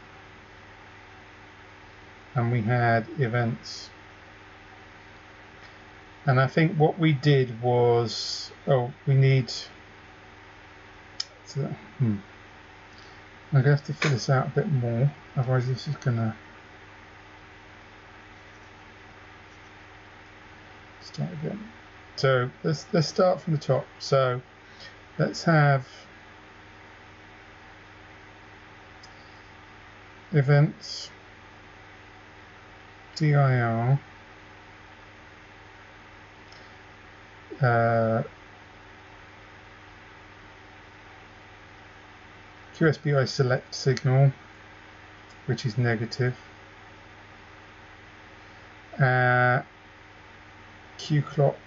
A: and we had events. And I think what we did was, oh, we need, hmm. I'm going to have to fill this out a bit more, otherwise this is going to start again. So let's, let's start from the top. So let's have events dir uh, QSPI select signal, which is negative. Uh, Q clock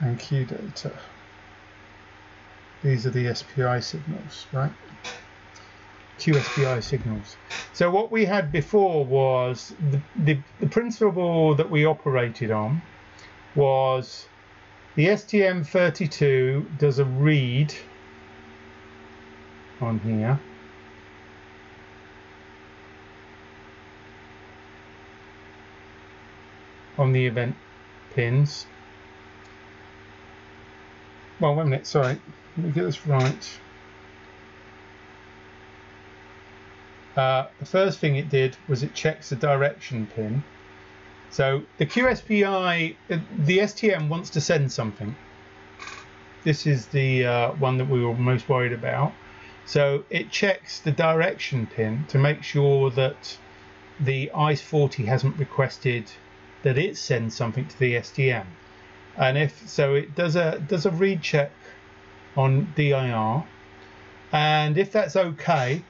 A: and Q data. These are the SPI signals, right? QSPI signals. So what we had before was the, the, the principle that we operated on was the STM32 does a read on here. on the event pins. Well, wait a minute, sorry, let me get this right. Uh, the first thing it did was it checks the direction pin. So the QSPI, uh, the STM wants to send something. This is the uh, one that we were most worried about. So it checks the direction pin to make sure that the ICE 40 hasn't requested that it sends something to the STM. And if so, it does a does a read check on DIR, and if that's okay,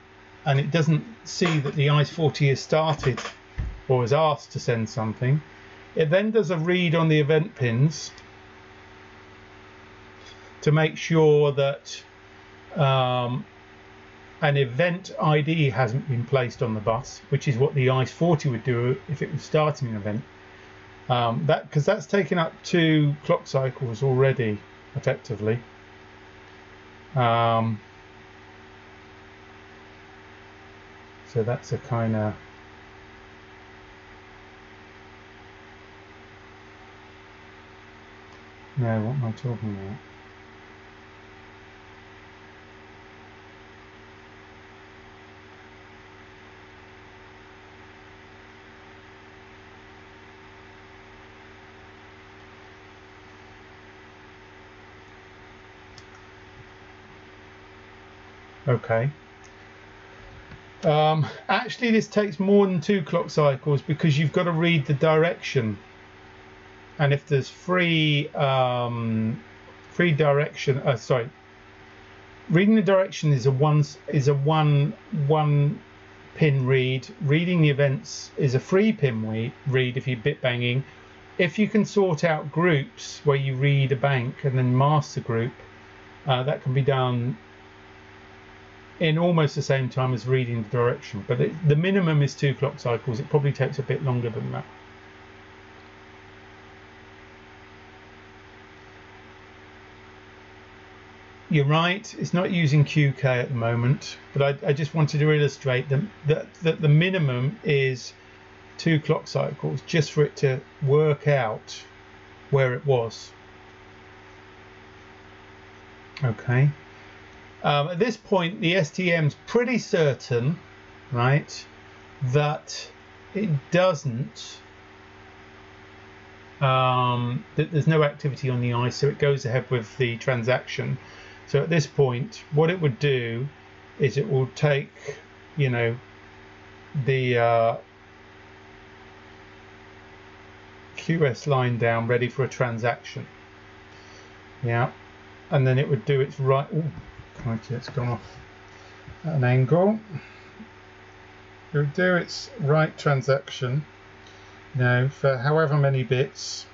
A: and it doesn't see that the ICE 40 has started or is asked to send something, it then does a read on the event pins to make sure that um, an event ID hasn't been placed on the bus, which is what the ICE 40 would do if it was starting an event. Um, that because that's taken up two clock cycles already, effectively. Um, so that's a kind of no. What am I talking about? Okay. Um, actually, this takes more than two clock cycles because you've got to read the direction. And if there's free, um, free direction, uh, sorry, reading the direction is a one is a one one pin read. Reading the events is a free pin read if you're bit banging. If you can sort out groups where you read a bank and then master group, uh, that can be done in almost the same time as reading the direction. But it, the minimum is two clock cycles. It probably takes a bit longer than that. You're right, it's not using QK at the moment, but I, I just wanted to illustrate that, that, that the minimum is two clock cycles just for it to work out where it was. Okay. Um, at this point, the STM's pretty certain, right, that it doesn't, um, that there's no activity on the ice, so it goes ahead with the transaction. So at this point, what it would do is it will take, you know, the uh, QS line down ready for a transaction. Yeah, and then it would do its right. Ooh, Crikey, it's gone off at an angle. It would do its right transaction, now for however many bits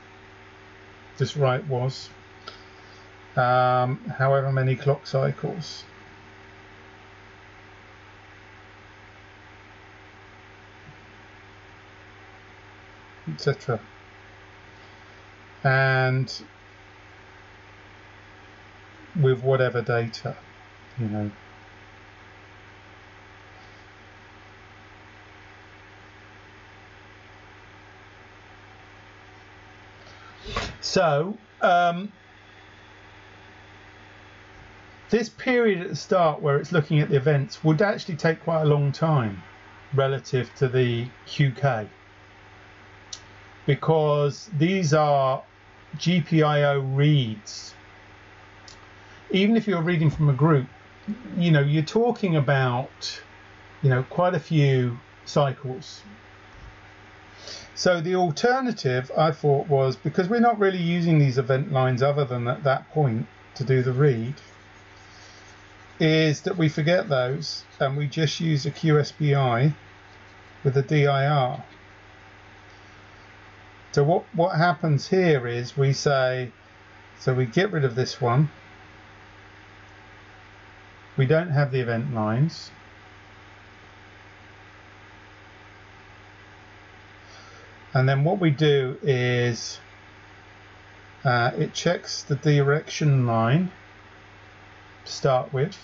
A: this right was, um, however many clock cycles. etc. And with whatever data you know. So, um, this period at the start where it's looking at the events would actually take quite a long time relative to the QK because these are GPIO reads. Even if you're reading from a group, you know, you're talking about, you know, quite a few cycles. So the alternative I thought was because we're not really using these event lines other than at that point to do the read, is that we forget those and we just use a QSPI with a DIR. So what, what happens here is we say, so we get rid of this one. We don't have the event lines. And then what we do is uh, it checks the direction line to start with,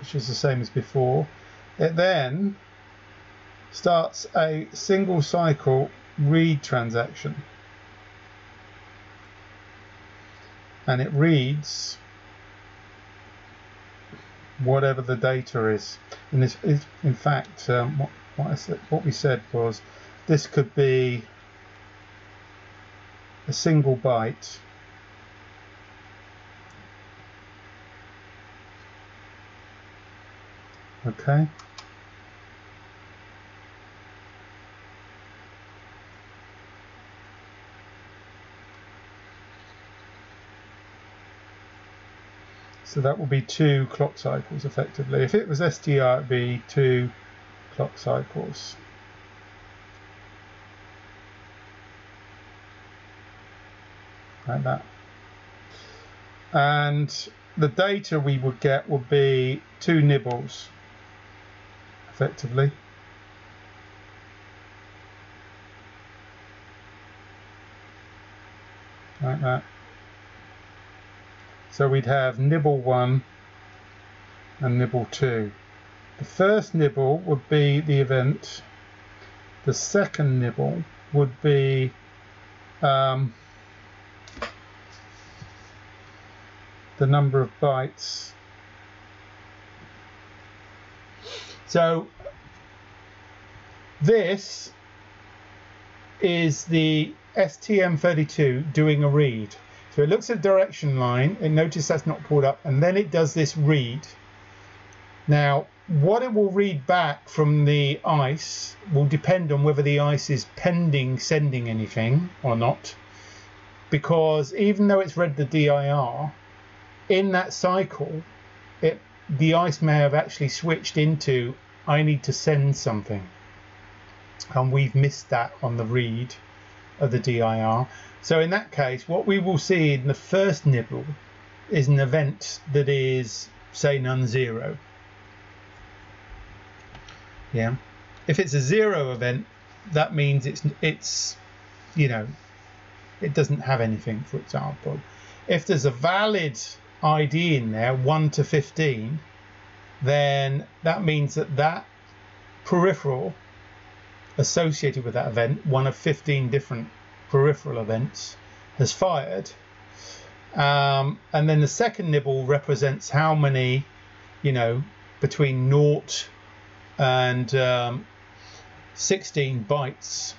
A: which is the same as before. It then starts a single cycle read transaction. And it reads whatever the data is. And this is, in fact, um, what, what, said, what we said was this could be a single byte okay so that will be two clock cycles effectively if it was STR it would be two clock cycles like that and the data we would get would be two nibbles effectively. Like that. So we'd have nibble 1 and nibble 2. The first nibble would be the event. The second nibble would be um, the number of bytes So this is the STM32 doing a read. So it looks at the direction line. And notice that's not pulled up and then it does this read. Now what it will read back from the ice will depend on whether the ice is pending sending anything or not because even though it's read the DIR in that cycle it the ice may have actually switched into I need to send something. And we've missed that on the read of the DIR so in that case what we will see in the first nibble is an event that is say non-zero. Yeah? If it's a zero event that means it's it's you know it doesn't have anything for example. If there's a valid ID in there, 1 to 15, then that means that that peripheral associated with that event, one of 15 different peripheral events, has fired. Um, and then the second nibble represents how many, you know, between naught and um, 16 bytes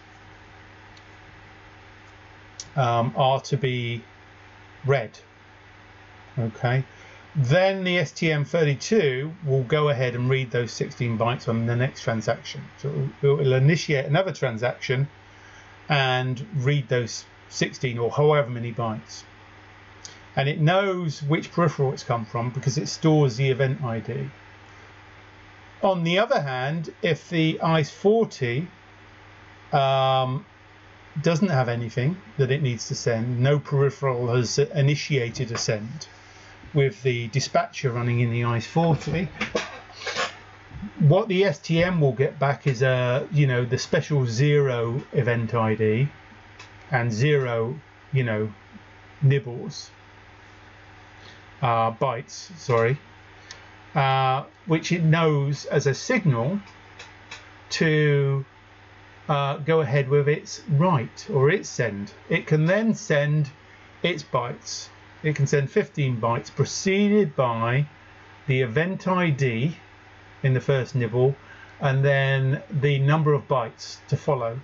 A: um, are to be read. Okay. Then the STM32 will go ahead and read those 16 bytes on the next transaction. So it will initiate another transaction and read those 16 or however many bytes. And it knows which peripheral it's come from because it stores the event ID on the other hand if the ICE 40 um, doesn't have anything that it needs to send no peripheral has initiated a send with the dispatcher running in the ICE 40 what the STM will get back is a you know the special zero event ID and zero you know nibbles. Uh, bytes sorry. Uh, which it knows as a signal to uh, go ahead with its write or its send. It can then send its bytes. It can send 15 bytes preceded by the event ID in the first nibble, and then the number of bytes to follow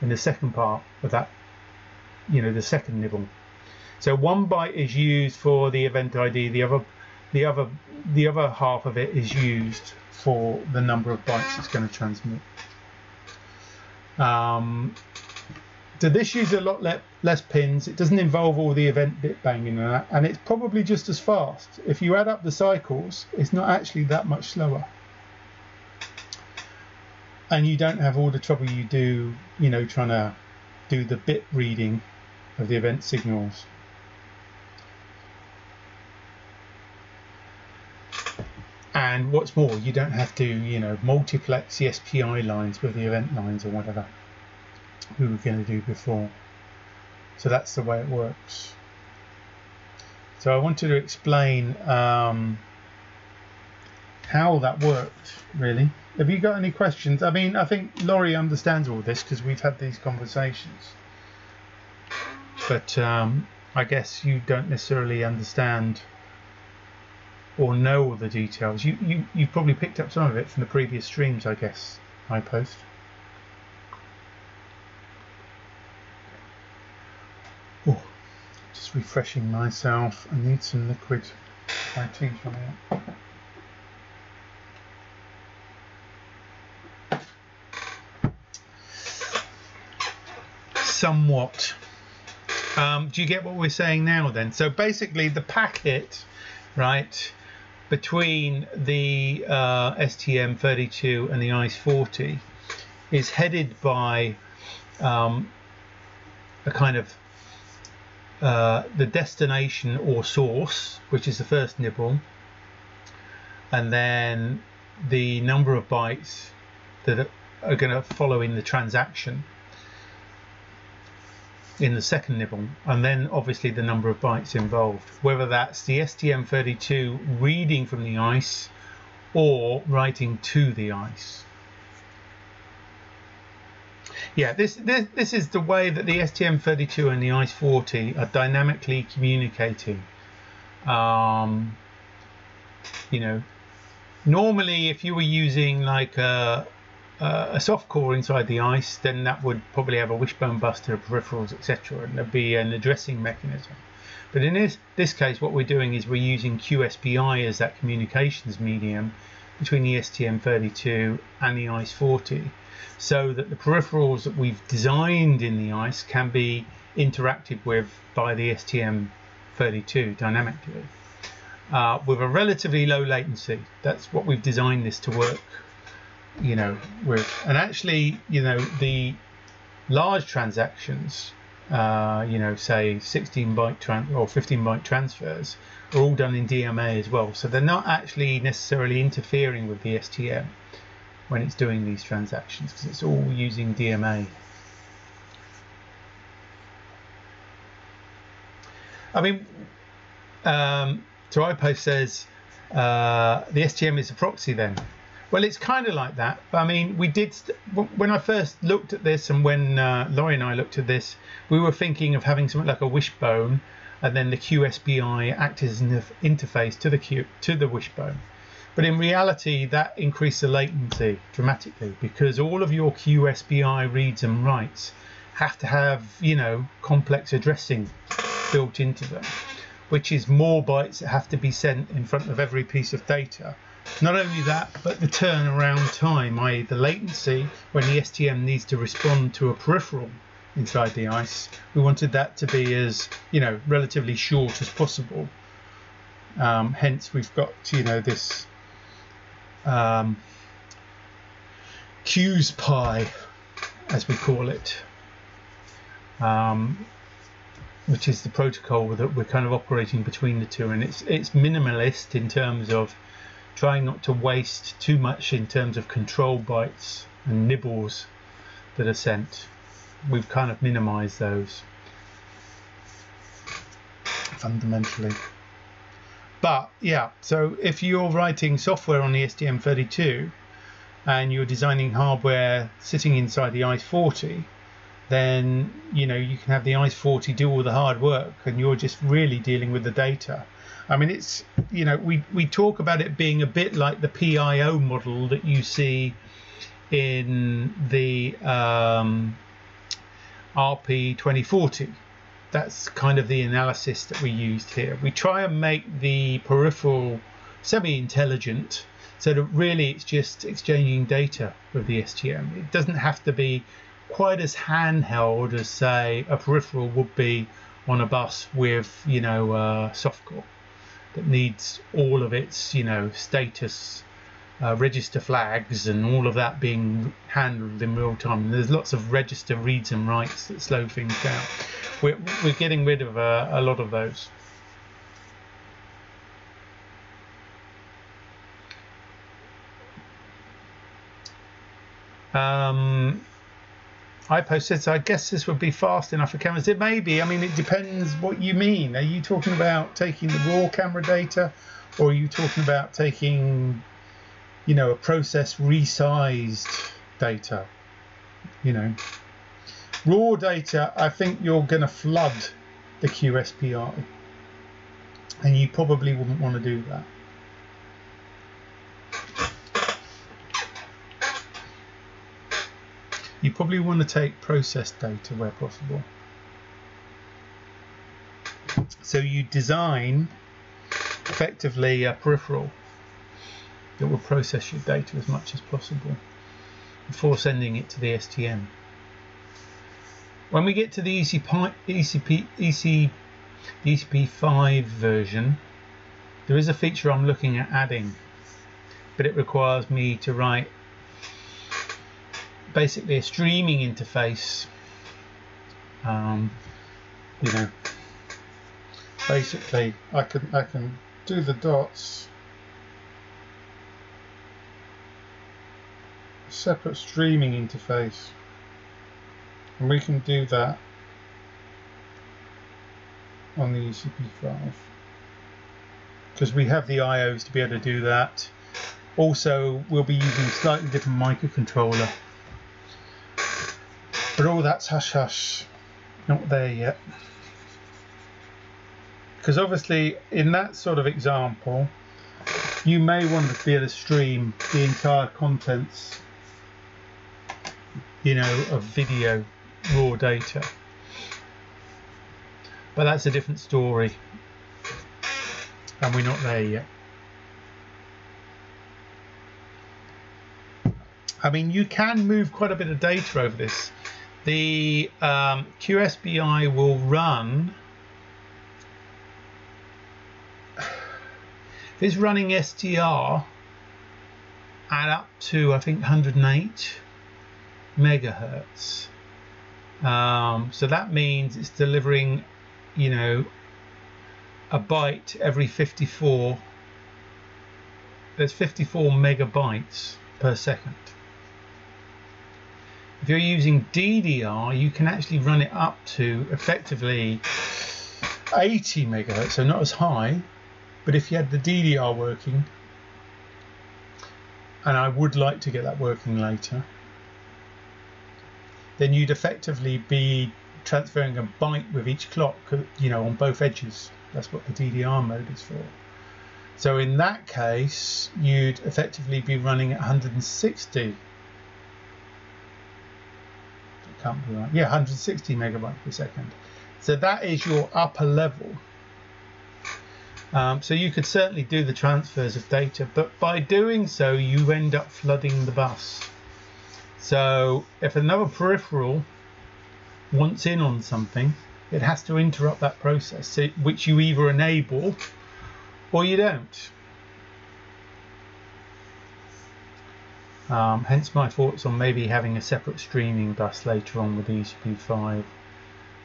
A: in the second part of that, you know, the second nibble. So one byte is used for the event ID, the other, the other, the other half of it is used for the number of bytes it's going to transmit. Um, so this uses a lot le less pins. It doesn't involve all the event bit banging and that, and it's probably just as fast. If you add up the cycles, it's not actually that much slower. And you don't have all the trouble you do, you know, trying to do the bit reading of the event signals. And what's more, you don't have to, you know, multiplex the SPI lines with the event lines or whatever we were going to do before. So that's the way it works. So I wanted to explain um, how that worked, really. Have you got any questions? I mean, I think Laurie understands all this because we've had these conversations. But um, I guess you don't necessarily understand or know all the details. You, you, you've probably picked up some of it from the previous streams, I guess, I post. Oh, just refreshing myself. I need some liquid. My tea's running out. Somewhat. Um, do you get what we're saying now then? So basically the packet, right, between the uh, STM32 and the ICE40 is headed by um, a kind of uh, the destination or source, which is the first nibble, and then the number of bytes that are going to follow in the transaction in the second nibble, and then obviously the number of bytes involved, whether that's the STM32 reading from the ICE or writing to the ICE. Yeah, this, this, this is the way that the STM32 and the ICE40 are dynamically communicating. Um, you know, normally if you were using like a, uh, a soft core inside the ICE, then that would probably have a wishbone buster, peripherals, etc., and there'd be an addressing mechanism. But in this, this case, what we're doing is we're using QSPI as that communications medium between the STM32 and the ICE40 so that the peripherals that we've designed in the ICE can be interacted with by the STM32 dynamically uh, with a relatively low latency. That's what we've designed this to work you know with and actually you know the large transactions uh, you know say 16 byte or 15 byte transfers are all done in DMA as well. So they're not actually necessarily interfering with the STM when it's doing these transactions because it's all using DMA I mean um, so iPost says uh, the STM is a proxy then well, it's kind of like that. I mean, we did when I first looked at this, and when uh, Laurie and I looked at this, we were thinking of having something like a wishbone, and then the QSPI act as an interface to the Q, to the wishbone. But in reality, that increased the latency dramatically because all of your QSPI reads and writes have to have, you know, complex addressing built into them, which is more bytes that have to be sent in front of every piece of data not only that, but the turnaround time, i.e. the latency when the STM needs to respond to a peripheral inside the ICE, we wanted that to be as, you know, relatively short as possible. Um, hence we've got, you know, this um, QSPI, as we call it, um, which is the protocol that we're kind of operating between the two, and it's it's minimalist in terms of trying not to waste too much in terms of control bytes and nibbles that are sent. We've kind of minimized those fundamentally. But yeah, so if you're writing software on the STM32 and you're designing hardware sitting inside the ICE40, then you know you can have the ICE40 do all the hard work and you're just really dealing with the data I mean, it's you know we we talk about it being a bit like the PIO model that you see in the um, RP 2040. That's kind of the analysis that we used here. We try and make the peripheral semi-intelligent so that really it's just exchanging data with the STM. It doesn't have to be quite as handheld as say a peripheral would be on a bus with you know uh, softcore that needs all of its you know status uh, register flags and all of that being handled in real time. And there's lots of register reads and writes that slow things down. We're, we're getting rid of uh, a lot of those. Um, iPost says, I guess this would be fast enough for cameras. It may be. I mean, it depends what you mean. Are you talking about taking the raw camera data or are you talking about taking, you know, a process resized data? You know, raw data, I think you're going to flood the QSPI and you probably wouldn't want to do that. You probably want to take processed data where possible. So you design effectively a peripheral that will process your data as much as possible before sending it to the STM. When we get to the ECP, ECP, EC, ECP5 version, there is a feature I'm looking at adding, but it requires me to write basically a streaming interface. Um, you know, basically I can I can do the dots. Separate streaming interface, and we can do that on the ECP5 because we have the IOs to be able to do that. Also, we'll be using a slightly different microcontroller but all that's hush hush, not there yet. Because obviously, in that sort of example, you may want to be able to stream the entire contents, you know, of video raw data. But that's a different story, and we're not there yet. I mean, you can move quite a bit of data over this the um, QSPI will run. If it's running STR at up to I think 108 megahertz. Um, so that means it's delivering you know a byte every 54 there's 54 megabytes per second if you're using DDR, you can actually run it up to effectively 80 megahertz, so not as high, but if you had the DDR working, and I would like to get that working later, then you'd effectively be transferring a byte with each clock, you know, on both edges. That's what the DDR mode is for. So in that case, you'd effectively be running at 160 can't. Yeah, 160 megabytes per second. So that is your upper level. Um, so you could certainly do the transfers of data, but by doing so, you end up flooding the bus. So if another peripheral wants in on something, it has to interrupt that process, which you either enable or you don't. Um, hence my thoughts on maybe having a separate streaming bus later on with ECP5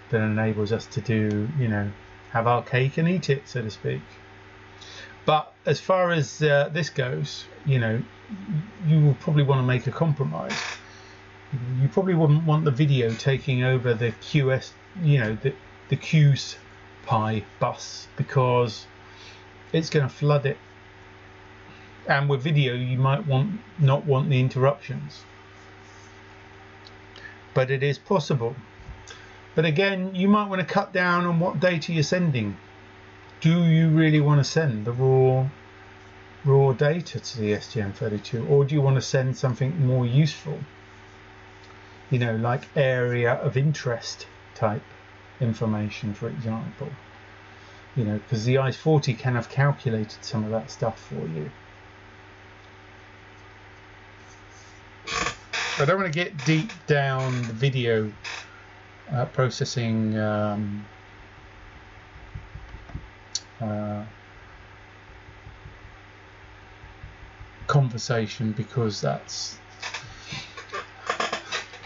A: that enables us to do, you know, have our cake and eat it, so to speak. But as far as uh, this goes, you know, you will probably want to make a compromise. You probably wouldn't want the video taking over the QS, you know, the, the Q's Pi bus because it's going to flood it and with video you might want not want the interruptions but it is possible but again you might want to cut down on what data you're sending do you really want to send the raw raw data to the STM32 or do you want to send something more useful? You know, like area of interest type information, for example. You know, because the ICE 40 can have calculated some of that stuff for you. I don't want to get deep down the video uh, processing um, uh, conversation because that's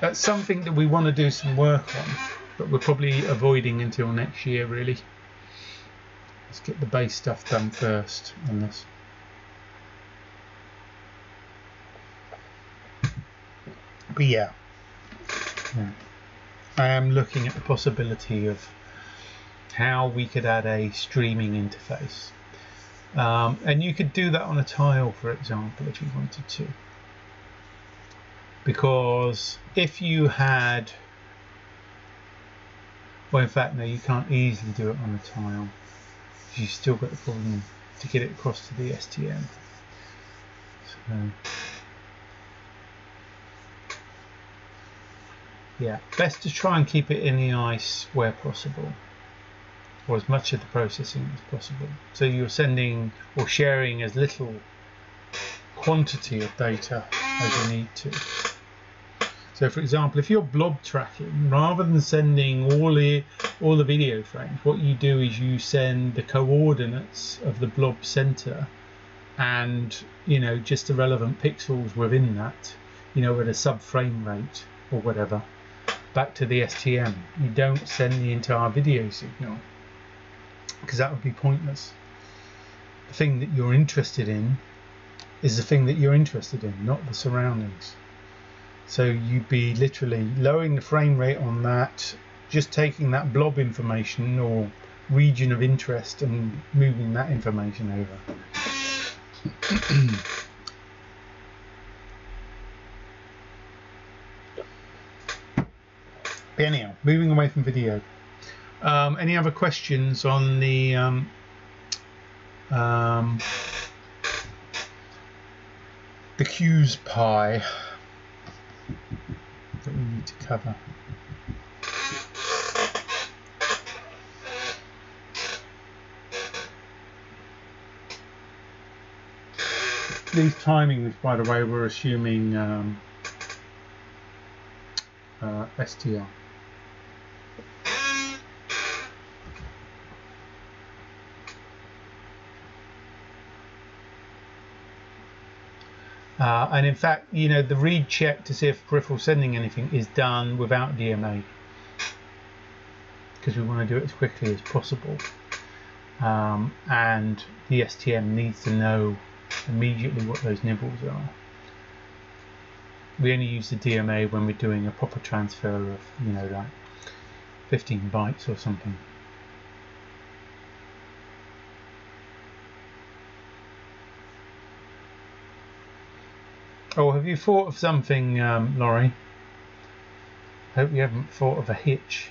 A: that's something that we want to do some work on but we're probably avoiding until next year really. Let's get the base stuff done first on this but yeah, yeah. I am looking at the possibility of how we could add a streaming interface. Um, and you could do that on a tile, for example, if you wanted to. Because if you had, well, in fact, no, you can't easily do it on a tile. You've still got the problem to get it across to the STM. So, yeah, best to try and keep it in the ice where possible or as much of the processing as possible. So you're sending or sharing as little quantity of data as you need to. So for example, if you're blob tracking, rather than sending all the all the video frames, what you do is you send the coordinates of the blob center and you know just the relevant pixels within that, you know, at a sub frame rate or whatever, back to the STM. You don't send the entire video signal because that would be pointless. The thing that you're interested in is the thing that you're interested in, not the surroundings. So you'd be literally lowering the frame rate on that, just taking that blob information or region of interest and moving that information over. but anyhow, moving away from video. Um, any other questions on the um, um, the QSPI that we need to cover? These timings, by the way, we're assuming um, uh, STR. Uh, and in fact, you know, the read check to see if peripheral sending anything is done without DMA because we want to do it as quickly as possible. Um, and the STM needs to know immediately what those nibbles are. We only use the DMA when we're doing a proper transfer of, you know, like 15 bytes or something. Oh, have you thought of something, um, Laurie? Hope you haven't thought of a hitch.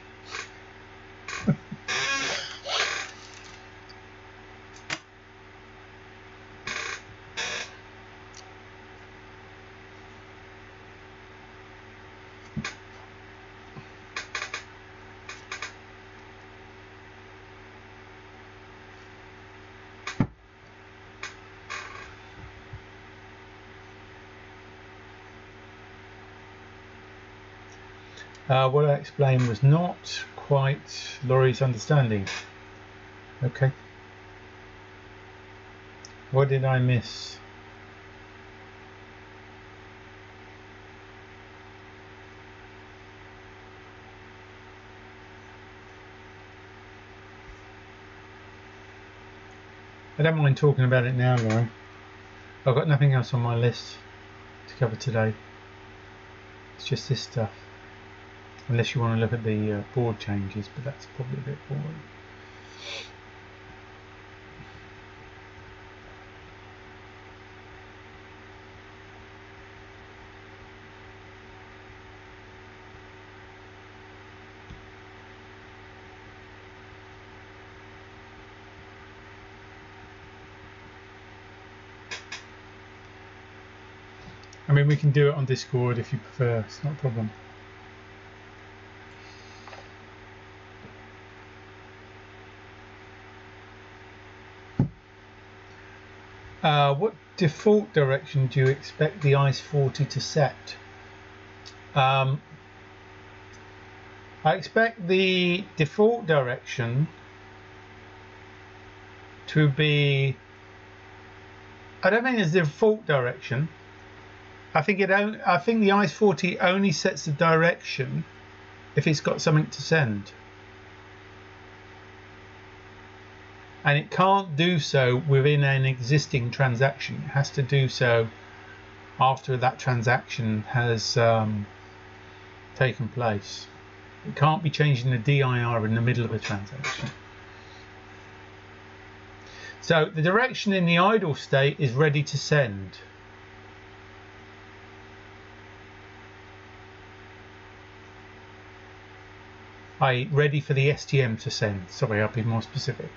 A: Uh, what I explained was not quite Laurie's understanding. Okay. What did I miss? I don't mind talking about it now, Laurie. I've got nothing else on my list to cover today. It's just this stuff unless you want to look at the uh, board changes but that's probably a bit boring I mean, we can do it on Discord if you prefer, it's not a problem. Uh, what default direction do you expect the ICE 40 to set? Um, I expect the default direction to be I don't think it's the default direction. I think it I think the ICE 40 only sets the direction if it's got something to send. And it can't do so within an existing transaction. It has to do so after that transaction has um, taken place. It can't be changing the DIR in the middle of a transaction. So the direction in the idle state is ready to send. I ready for the STM to send. Sorry, I'll be more specific.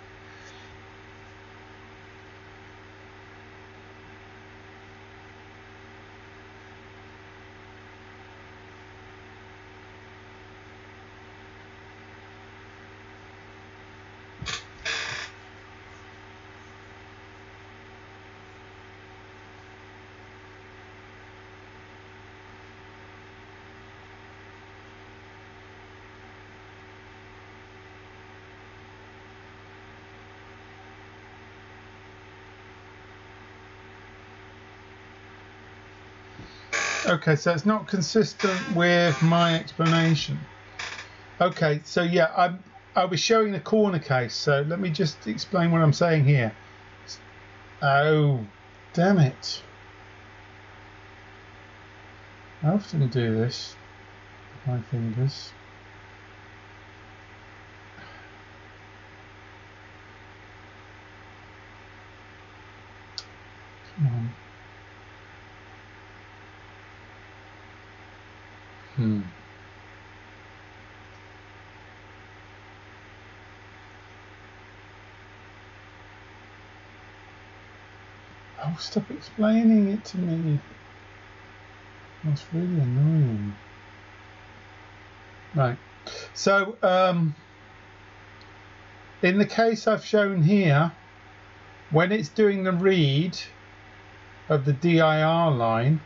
A: Okay, so it's not consistent with my explanation. Okay, so yeah, I'm, I was showing the corner case, so let me just explain what I'm saying here. Oh, damn it. I often do this with my fingers. Come on. Hmm. Oh, stop explaining it to me. That's really annoying. Right. So, um, in the case I've shown here, when it's doing the read of the DIR line,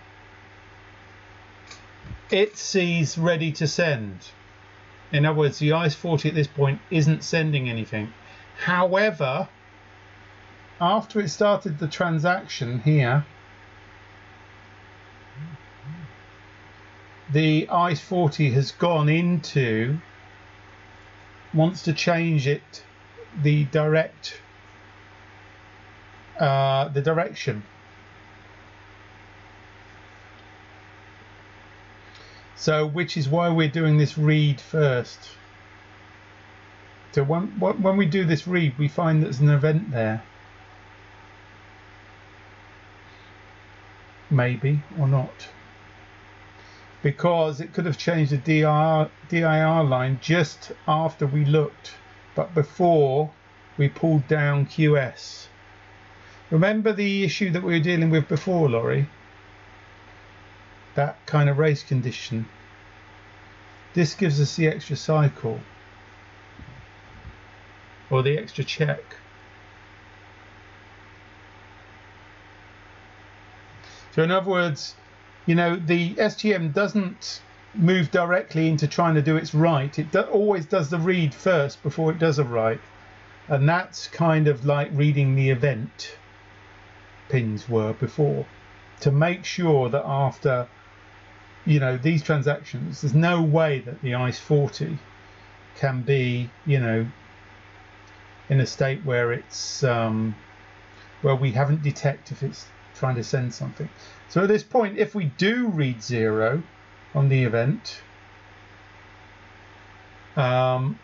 A: it sees ready to send. In other words, the ICE 40 at this point isn't sending anything. However, after it started the transaction here, the ICE 40 has gone into, wants to change it, the direct, uh, the direction So, which is why we're doing this read first. So when, when we do this read, we find there's an event there. Maybe or not. Because it could have changed the DIR, DIR line just after we looked, but before we pulled down QS. Remember the issue that we were dealing with before, Laurie? That kind of race condition. This gives us the extra cycle or the extra check. So in other words, you know, the STM doesn't move directly into trying to do its write. It do always does the read first before it does a write. And that's kind of like reading the event pins were before to make sure that after you know these transactions there's no way that the ice 40 can be you know in a state where it's um, where we haven't detected if it's trying to send something. So at this point if we do read zero on the event um,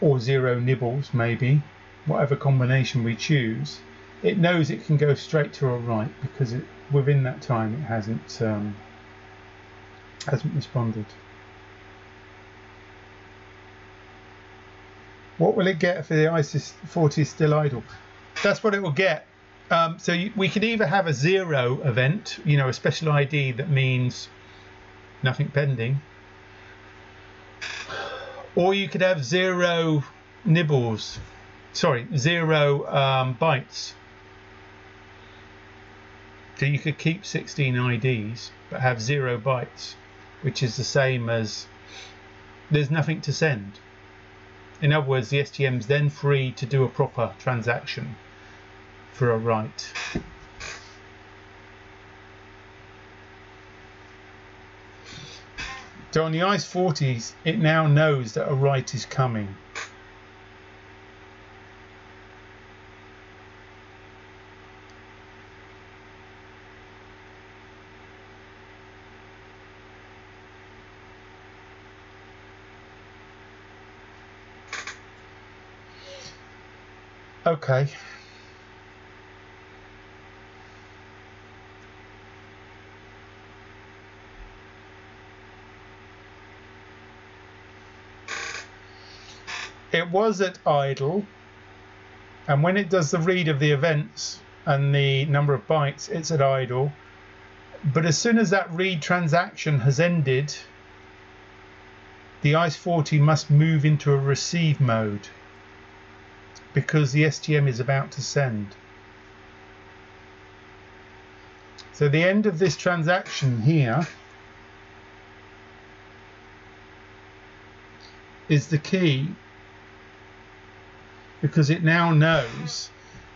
A: or zero nibbles maybe whatever combination we choose it knows it can go straight to a write because it within that time it hasn't um, hasn't responded. What will it get for the ISIS 40 still idle? That's what it will get. Um, so we could either have a zero event, you know, a special ID that means nothing pending, or you could have zero nibbles, sorry, zero um, bytes. So you could keep 16 IDs but have zero bytes, which is the same as there's nothing to send. In other words, the STM is then free to do a proper transaction for a write. So on the ICE 40s, it now knows that a write is coming. Okay. It was at idle, and when it does the read of the events and the number of bytes, it's at idle. But as soon as that read transaction has ended, the ICE 40 must move into a receive mode because the STM is about to send. So the end of this transaction here is the key because it now knows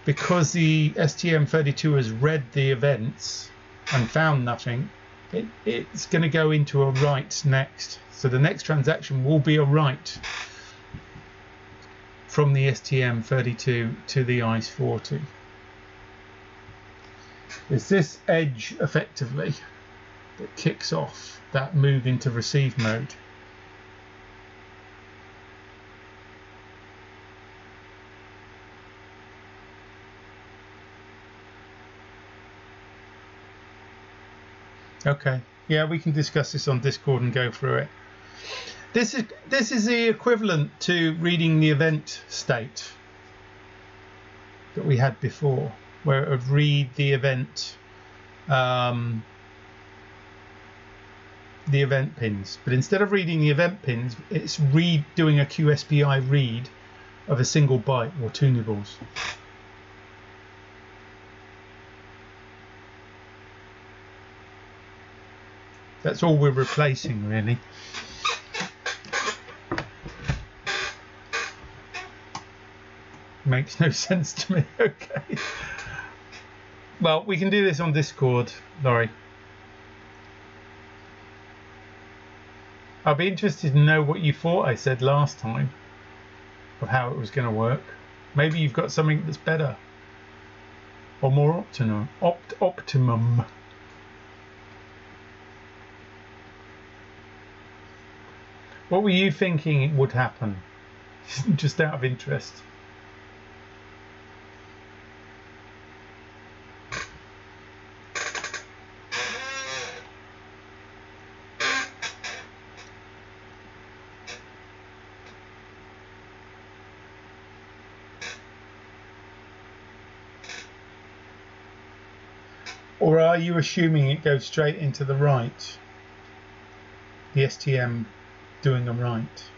A: because the STM32 has read the events and found nothing it, it's going to go into a write next so the next transaction will be a write from the STM32 to the ICE 40 it's this edge effectively that kicks off that move into receive mode Okay. Yeah, we can discuss this on Discord and go through it. This is this is the equivalent to reading the event state that we had before, where it would read the event um, the event pins. But instead of reading the event pins, it's read doing a QSPI read of a single byte or two nibbles. That's all we're replacing really. Makes no sense to me. Okay. Well, we can do this on Discord, Laurie. I'll be interested to know what you thought I said last time of how it was going to work. Maybe you've got something that's better or more optimum. Opt optimum. What were you thinking it would happen? Just out of interest. Are assuming it goes straight into the right, The STM doing them right.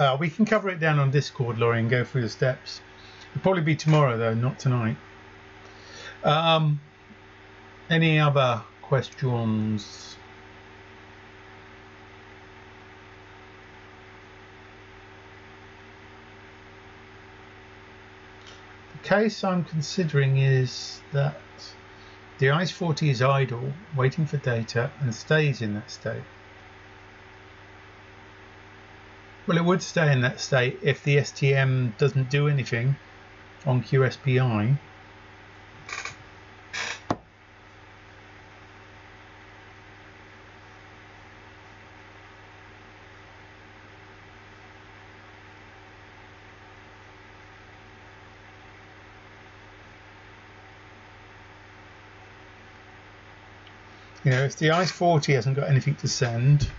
A: Uh, we can cover it down on Discord, Laurie, and go through the steps. It'll probably be tomorrow, though, not tonight. Um, any other questions? The case I'm considering is that the ICE40 is idle, waiting for data, and stays in that state. Well, it would stay in that state if the STM doesn't do anything on QSPI. You know, if the ICE40 hasn't got anything to send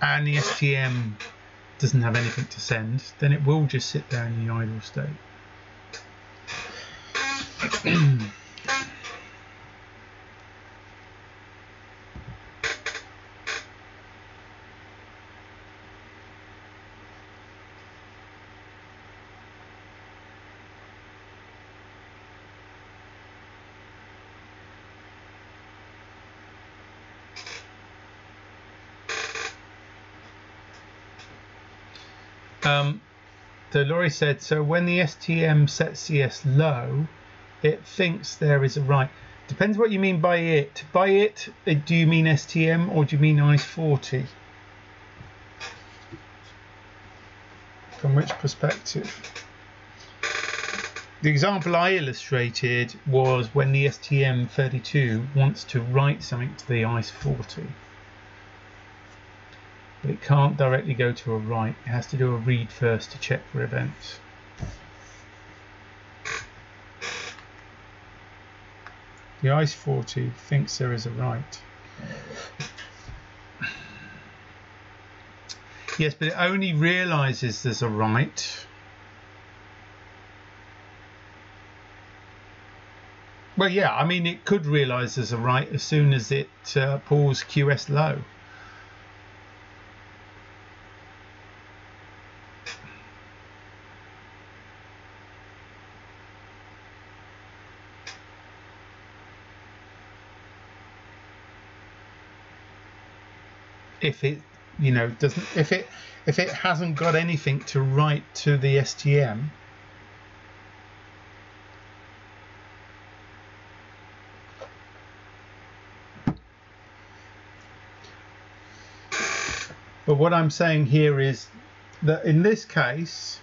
A: and the STM doesn't have anything to send, then it will just sit there in the idle state. Um, so Laurie said, so when the STM sets CS low, it thinks there is a write. Depends what you mean by it. By it, do you mean STM or do you mean ICE40? From which perspective? The example I illustrated was when the STM32 wants to write something to the ICE40 but it can't directly go to a write. It has to do a read first to check for events. The ICE40 thinks there is a write. Yes, but it only realizes there's a write. Well, yeah, I mean, it could realize there's a write as soon as it uh, pulls QS low. If it you know doesn't if it if it hasn't got anything to write to the STM but what I'm saying here is that in this case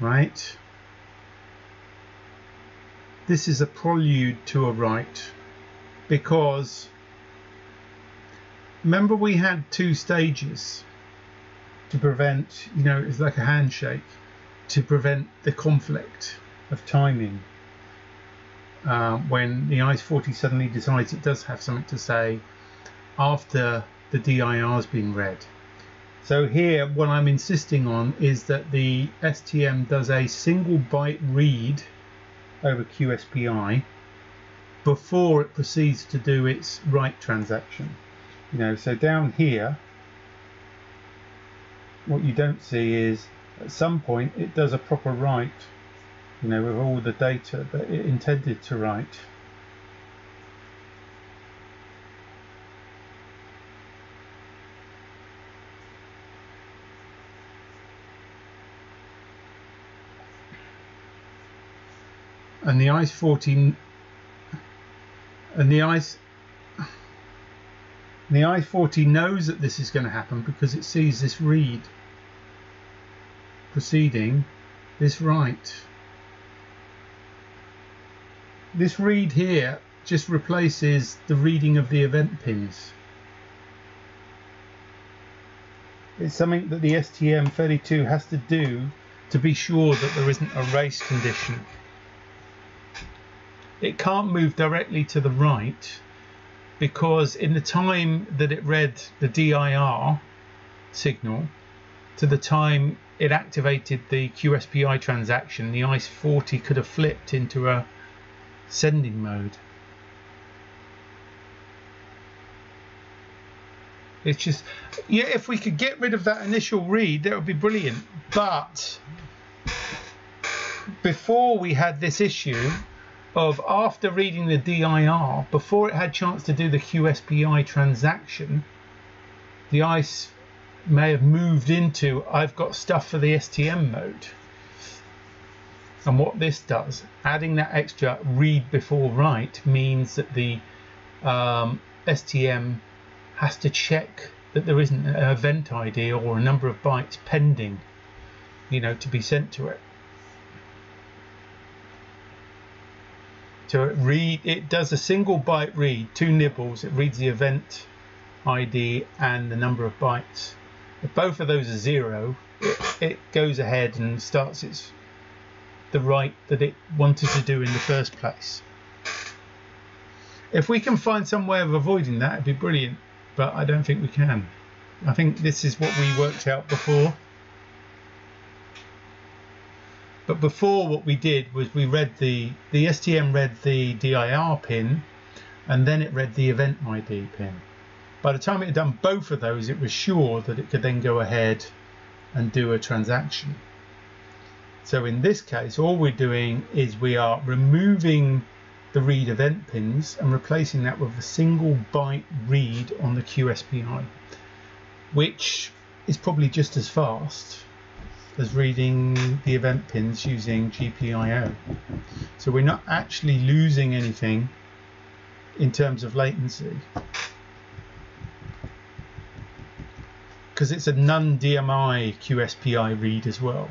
A: right this is a prelude to a write because remember we had two stages to prevent, you know, it's like a handshake to prevent the conflict of timing. Uh, when the ICE40 suddenly decides it does have something to say after the DIR has been read. So here what I'm insisting on is that the STM does a single byte read over QSPI before it proceeds to do its write transaction you know so down here what you don't see is at some point it does a proper write you know with all the data that it intended to write. And the ICE40 and the ice and the I-40 knows that this is going to happen because it sees this read proceeding this right. This read here just replaces the reading of the event pins. It's something that the STM32 has to do to be sure that there isn't a race condition. It can't move directly to the write because in the time that it read the DIR signal to the time it activated the QSPI transaction, the ICE40 could have flipped into a sending mode. It's just, yeah, if we could get rid of that initial read, that would be brilliant. But before we had this issue, of after reading the DIR, before it had chance to do the QSPI transaction, the ICE may have moved into I've got stuff for the STM mode. And what this does, adding that extra read before write means that the um, STM has to check that there isn't an event ID or a number of bytes pending, you know, to be sent to it. It read it does a single byte read, two nibbles. It reads the event ID and the number of bytes. If both of those are zero, it, it goes ahead and starts its the write that it wanted to do in the first place. If we can find some way of avoiding that, it'd be brilliant. But I don't think we can. I think this is what we worked out before. But before what we did was we read the, the STM read the DIR pin and then it read the event ID pin. By the time it had done both of those, it was sure that it could then go ahead and do a transaction. So in this case, all we're doing is we are removing the read event pins and replacing that with a single byte read on the QSPI, which is probably just as fast as reading the event pins using GPIO. So we're not actually losing anything in terms of latency because it's a non-DMA QSPI read as well.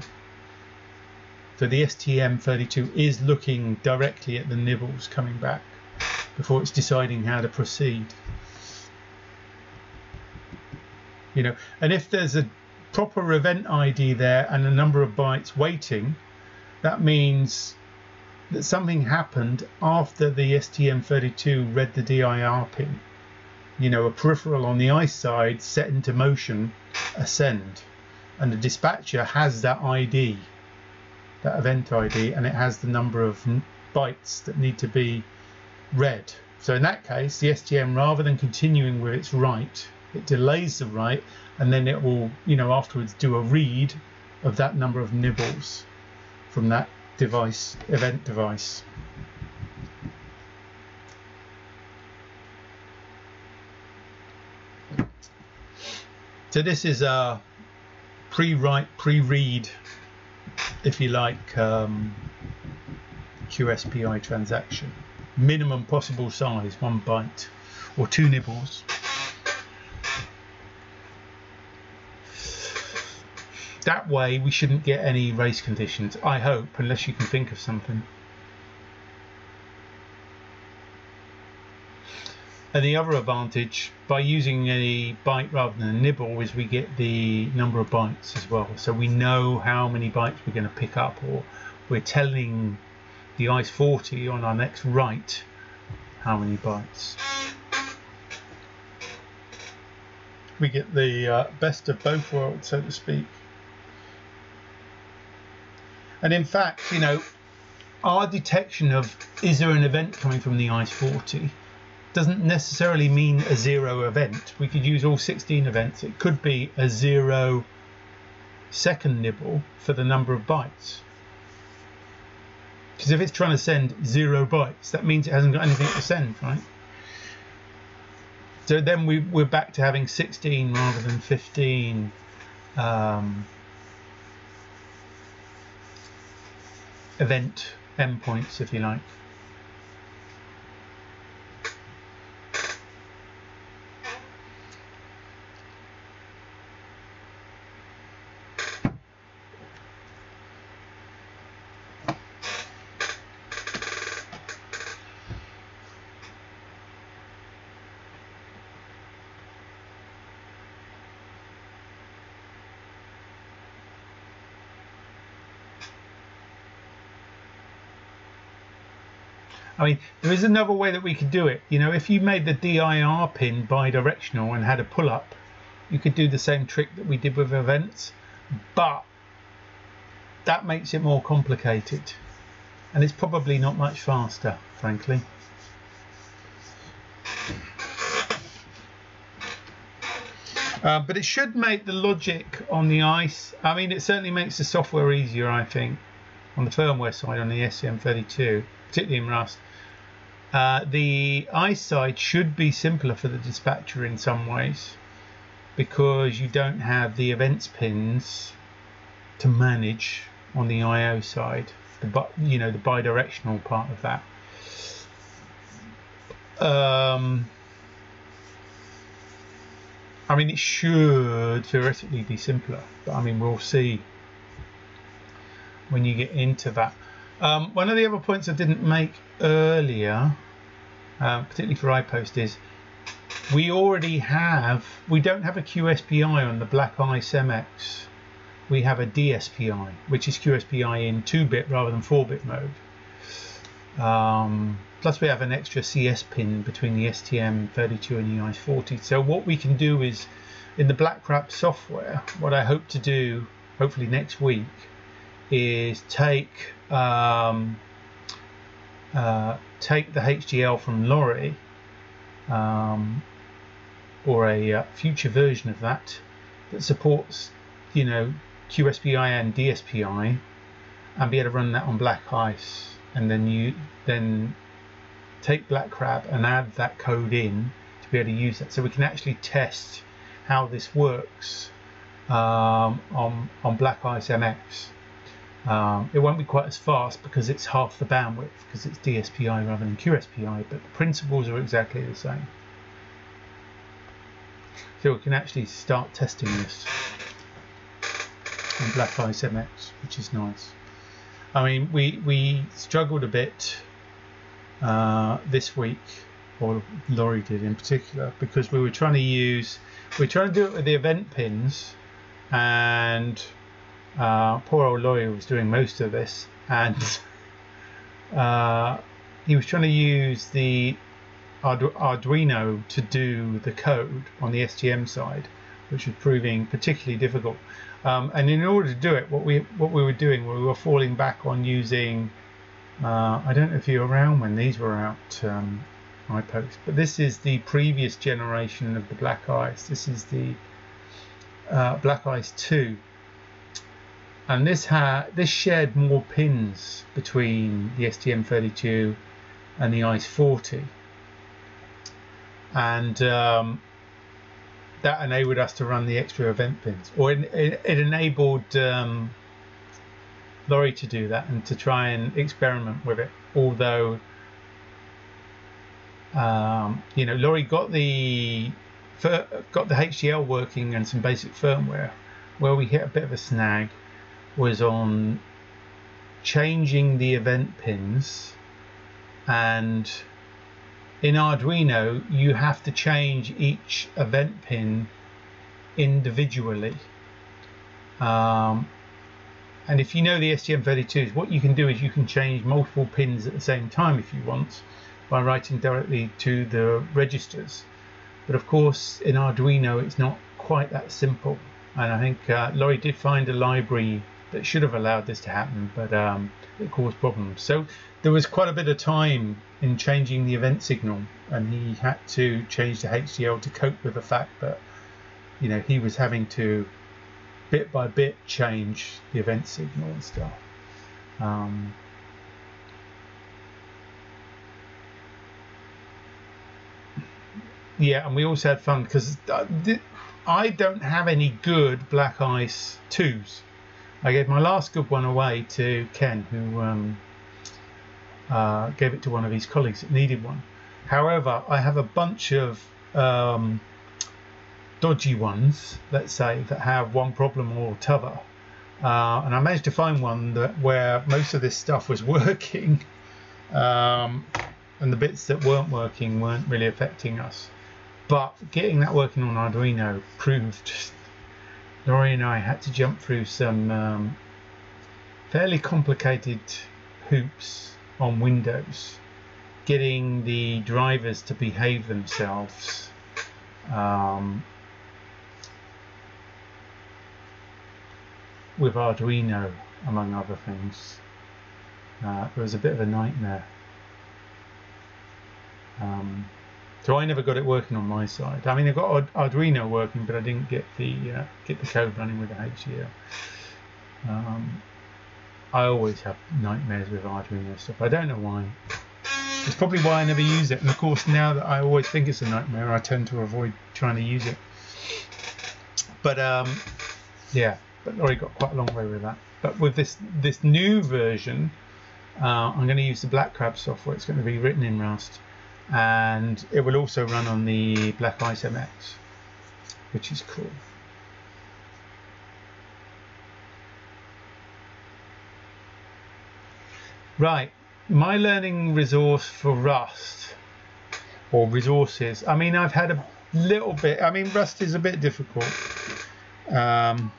A: So the STM32 is looking directly at the nibbles coming back before it's deciding how to proceed. You know, and if there's a proper event ID there and a number of bytes waiting, that means that something happened after the STM32 read the DIR pin. You know, a peripheral on the ICE side set into motion a send, and the dispatcher has that ID, that event ID, and it has the number of bytes that need to be read. So in that case, the STM, rather than continuing with its write, it delays the write and then it will, you know, afterwards do a read of that number of nibbles from that device, event device. So this is a pre-write, pre-read, if you like, um, QSPI transaction. Minimum possible size, one byte or two nibbles. That way we shouldn't get any race conditions, I hope, unless you can think of something. And the other advantage by using a bite rather than a nibble is we get the number of bites as well. So we know how many bites we're going to pick up or we're telling the ICE 40 on our next write how many bites. We get the uh, best of both worlds, so to speak. And in fact, you know, our detection of is there an event coming from the ICE 40 doesn't necessarily mean a zero event. We could use all 16 events. It could be a zero second nibble for the number of bytes. Because if it's trying to send zero bytes, that means it hasn't got anything to send, right? So then we, we're back to having 16 rather than 15 um, event endpoints, if you like. I mean, there is another way that we could do it. You know, if you made the DIR pin bidirectional and had a pull up, you could do the same trick that we did with events, but that makes it more complicated. And it's probably not much faster, frankly. Uh, but it should make the logic on the ICE, I mean, it certainly makes the software easier, I think, on the firmware side on the STM32, particularly in Rust. Uh, the side should be simpler for the dispatcher in some ways because you don't have the events pins to manage on the IO side. the you know the bidirectional part of that. Um, I mean, it should theoretically be simpler, but I mean, we'll see when you get into that. Um, one of the other points I didn't make earlier, uh, particularly for iPost, is we already have, we don't have a QSPI on the Black Ice MX. We have a DSPI, which is QSPI in 2-bit rather than 4-bit mode. Um, plus we have an extra CS pin between the STM32 and the ICE40. So what we can do is, in the BlackCrab software, what I hope to do, hopefully next week, is take um, uh, take the HDL from Laurie um, or a uh, future version of that that supports you know QSPI and DSPI and be able to run that on black ice. And then you then take black crab and add that code in to be able to use that. So we can actually test how this works um, on on black ice MX um, it won't be quite as fast because it's half the bandwidth because it's DSPI rather than QSPI, but the principles are exactly the same. So we can actually start testing this on Black Ice MX, which is nice. I mean, we, we struggled a bit uh, this week, or Laurie did in particular, because we were trying to use, we are trying to do it with the event pins and uh, poor old Laurie was doing most of this, and uh, he was trying to use the Arduino to do the code on the STM side, which was proving particularly difficult. Um, and in order to do it, what we what we were doing, we were falling back on using. Uh, I don't know if you were around when these were out, um, iPost, but this is the previous generation of the Black Ice. This is the uh, Black Ice 2 and this had this shared more pins between the STM32 and the ICE 40 and um, that enabled us to run the extra event pins. Or it, it, it enabled um, Laurie to do that and to try and experiment with it. Although um, you know Laurie got the got the HDL working and some basic firmware where we hit a bit of a snag was on changing the event pins and in Arduino you have to change each event pin individually. Um, and if you know the STM32s what you can do is you can change multiple pins at the same time if you want by writing directly to the registers. But of course in Arduino it's not quite that simple. And I think uh, Laurie did find a library that should have allowed this to happen, but um, it caused problems. So there was quite a bit of time in changing the event signal, and he had to change the HDL to cope with the fact that you know he was having to bit by bit change the event signal and stuff. Um, yeah, and we also had fun because uh, I don't have any good Black Ice 2s. I gave my last good one away to Ken, who um, uh, gave it to one of his colleagues that needed one. However, I have a bunch of um, dodgy ones, let's say, that have one problem or t'other. Uh, and I managed to find one that where most of this stuff was working, um, and the bits that weren't working weren't really affecting us. But getting that working on Arduino proved Laurie and I had to jump through some um, fairly complicated hoops on Windows, getting the drivers to behave themselves. Um, with Arduino, among other things. Uh, it was a bit of a nightmare. Um, so I never got it working on my side. I mean, I got Arduino working, but I didn't get the uh, get the code running with the HDL. Um, I always have nightmares with Arduino stuff. I don't know why. It's probably why I never use it. And of course, now that I always think it's a nightmare, I tend to avoid trying to use it. But um, yeah, but already got quite a long way with that. But with this this new version, Uh, I'm going to use the Black Crab software. It's going to be written in Rust, and it will also run on the Black Ice MX, which is cool. Right, my learning resource for Rust or resources. I mean, I've had a little bit. I mean, Rust is a bit difficult. Um,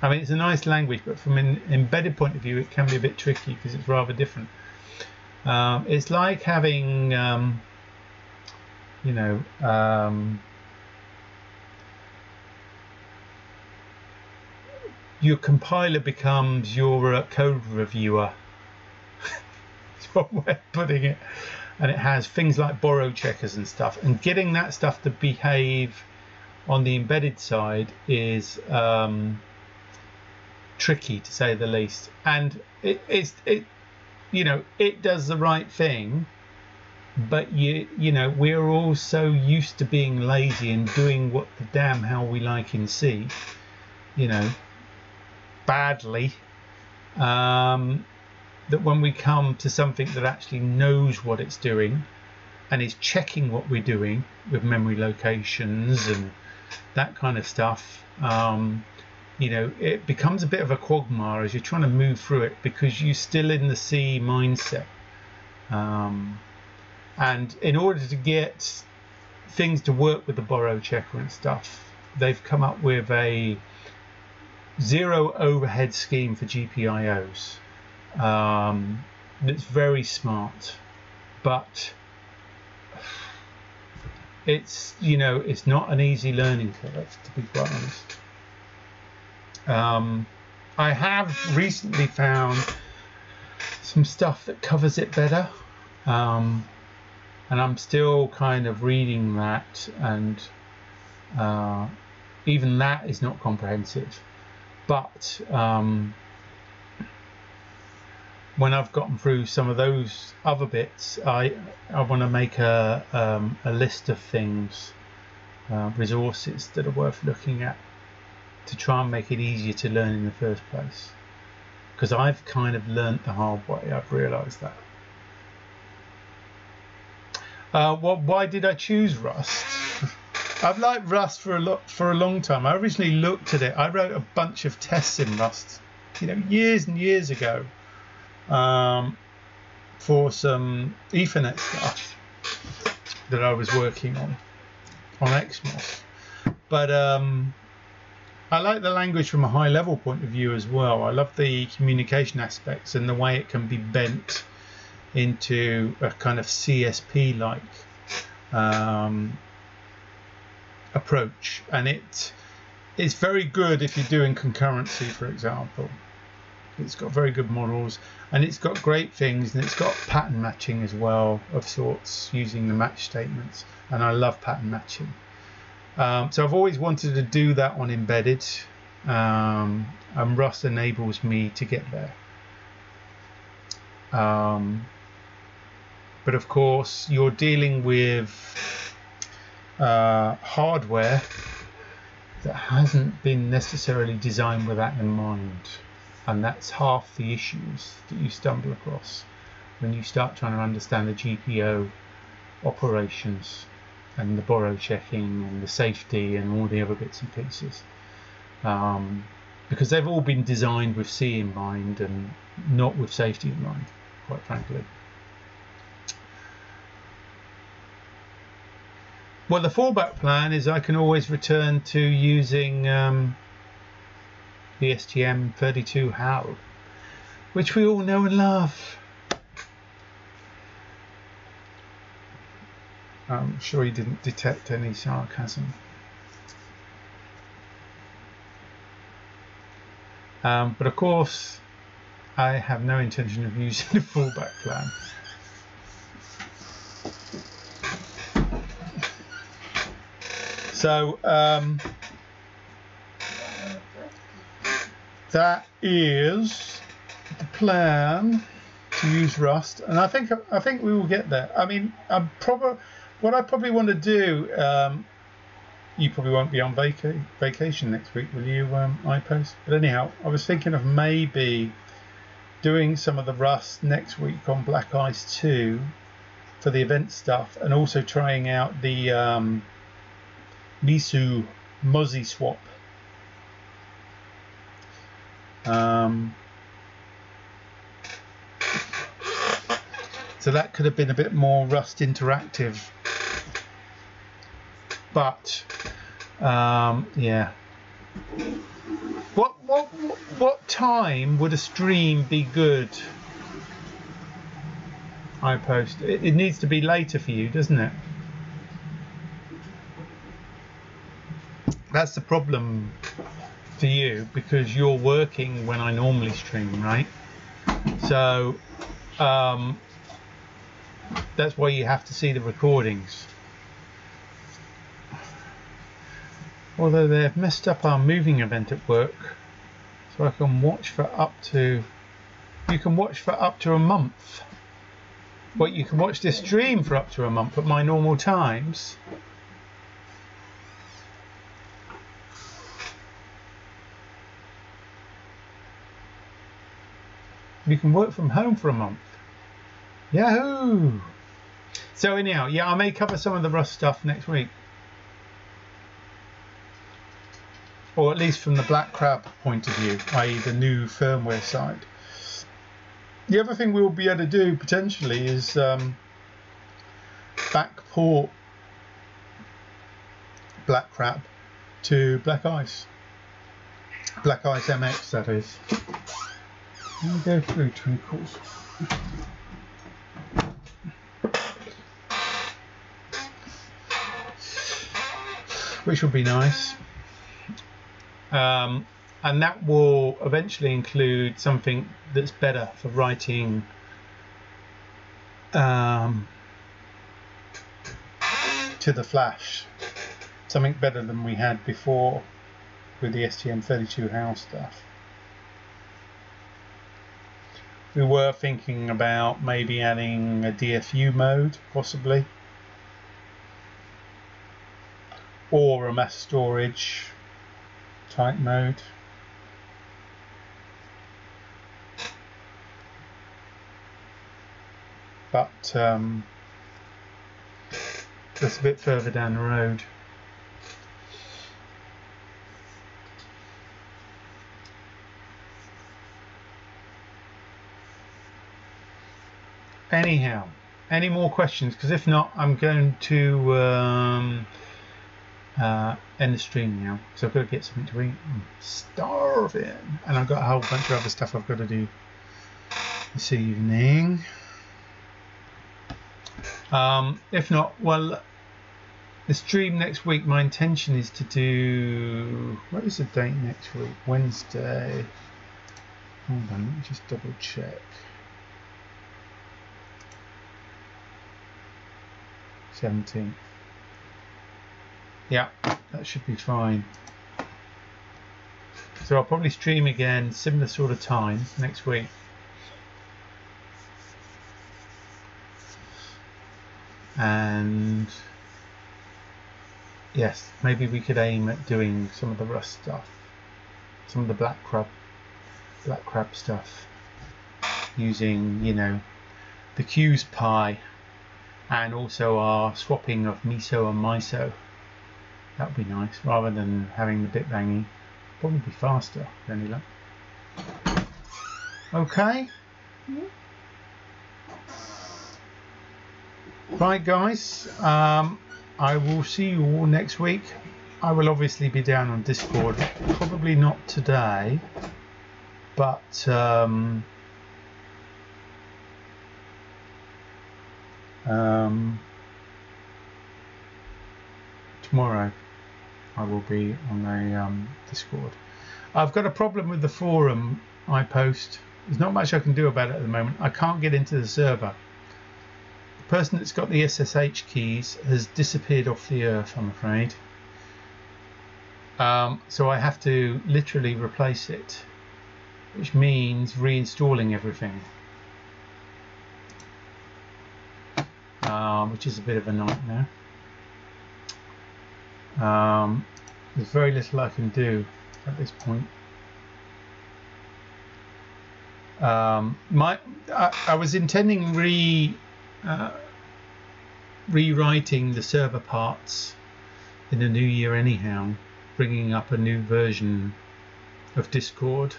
A: I mean, it's a nice language, but from an embedded point of view, it can be a bit tricky because it's rather different. Um, it's like having, um, you know, um, your compiler becomes your uh, code reviewer. It's one way of putting it. And it has things like borrow checkers and stuff. And getting that stuff to behave on the embedded side is um, tricky to say the least. And it, it's it you know it does the right thing but you you know we're all so used to being lazy and doing what the damn hell we like in C you know badly um, that when we come to something that actually knows what it's doing and is checking what we're doing with memory locations and that kind of stuff, um, you know, it becomes a bit of a quagmire as you're trying to move through it because you're still in the C mindset. Um, and in order to get things to work with the borrow checker and stuff, they've come up with a zero overhead scheme for GPIOs. Um, it's very smart, but it's you know it's not an easy learning curve to be quite honest. Um, I have recently found some stuff that covers it better, um, and I'm still kind of reading that, and uh, even that is not comprehensive. But um, when I've gotten through some of those other bits, I I want to make a um, a list of things, uh, resources that are worth looking at to try and make it easier to learn in the first place. Because I've kind of learnt the hard way. I've realised that. Uh, what? Why did I choose Rust? I've liked Rust for a lot for a long time. I originally looked at it. I wrote a bunch of tests in Rust, you know, years and years ago um, for some Ethernet stuff that I was working on on XMOS. But um, I like the language from a high level point of view as well. I love the communication aspects and the way it can be bent into a kind of CSP like um, approach. And it it's very good if you're doing concurrency, for example. It's got very good models and it's got great things and it's got pattern matching as well of sorts using the match statements and I love pattern matching. Um, so I've always wanted to do that on embedded. Um, and Rust enables me to get there. Um, but of course you're dealing with uh, hardware that hasn't been necessarily designed with that in mind. And that's half the issues that you stumble across when you start trying to understand the GPIO operations and the borrow checking and the safety and all the other bits and pieces um, because they've all been designed with C in mind and not with safety in mind quite frankly well the fallback plan is I can always return to using um, the STM32 HAL, which we all know and love. I'm sure he didn't detect any sarcasm. Um, but of course, I have no intention of using the fallback plan. So, um, that is the plan to use Rust, and I think I think we will get there. I mean, I'm probably what I probably want to do. Um, you probably won't be on vaca- vacation next week, will you, um, iPost? But anyhow, I was thinking of maybe doing some of the rust next week on Black Ice 2 for the event stuff and also trying out the um, MISO MOSI swap. Um, so that could have been a bit more Rust interactive. But um, yeah. What what what time would a stream be good? I post. It, it needs to be later for you, doesn't it? That's the problem for you because you're working when I normally stream, right? So um, that's why you have to see the recordings. Although they've messed up our moving event at work, so I can watch for up to. You can watch for up to a month. But you can watch this stream for up to a month at my normal times. You can work from home for a month. Yahoo! So anyhow, yeah, I may cover some of the Rust stuff next week. Or at least from the Black Crab point of view, i.e. the new firmware side. The other thing we'll be able to do potentially is um, backport Black Crab to Black Ice. Black Ice MX that is. Let me go through Twinkles. Which would be nice. Um, and that will eventually include something that's better for writing um, to the flash. Something better than we had before with the STM32 HAL stuff. we were thinking about maybe adding a DFU mode, possibly, or a mass storage type mode. But um, that's a bit further down the road. anyhow any more questions because if not I'm going to um, uh, end the stream now so I've got to get something to eat. I'm starving. And I've got a whole bunch of other stuff I've got to do this evening. Um, if not well the stream next week my intention is to do what is the date next week? Wednesday. Hold on let me just double check. 17th. Yeah, that should be fine. So I'll probably stream again, similar sort of time next week. And yes, maybe we could aim at doing some of the rust stuff, some of the black crab, black crab stuff, using you know the QSPI. And also our swapping of miso and MOSI that would be nice rather than having the bit banging. probably be faster any luck okay. Right guys um, I will see you all next week. I will obviously be down on discord probably not today but um, Um, tomorrow I will be on a um, Discord. I've got a problem with the forum I post. There's not much I can do about it at the moment. I can't get into the server. The person that's got the SSH keys has disappeared off the earth, I'm afraid. Um, so I have to literally replace it, which means reinstalling everything. um, which is a bit of a nightmare. Um, there's very little I can do at this point. Um, my, I, I was intending re uh, rewriting the server parts in the new year anyhow, bringing up a new version of Discourse.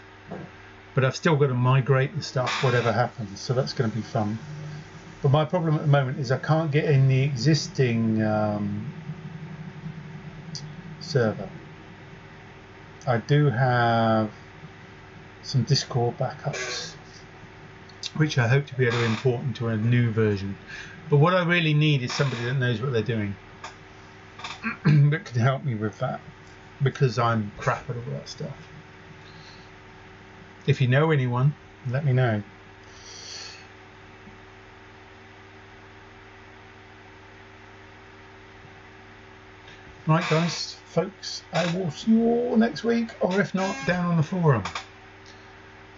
A: But I've still got to migrate the stuff, whatever happens. So that's going to be fun. But my problem at the moment is I can't get in the existing um, server. I do have some Discourse backups, which I hope to be able to import into a new version. But what I really need is somebody that knows what they're doing that can help me with that because I'm crap at all that stuff. If you know anyone, let me know. Right, guys, folks, I will see you all next week, or if not, down on the forum.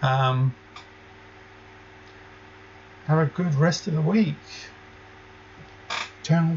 A: Um, have a good rest of the week. Ciao.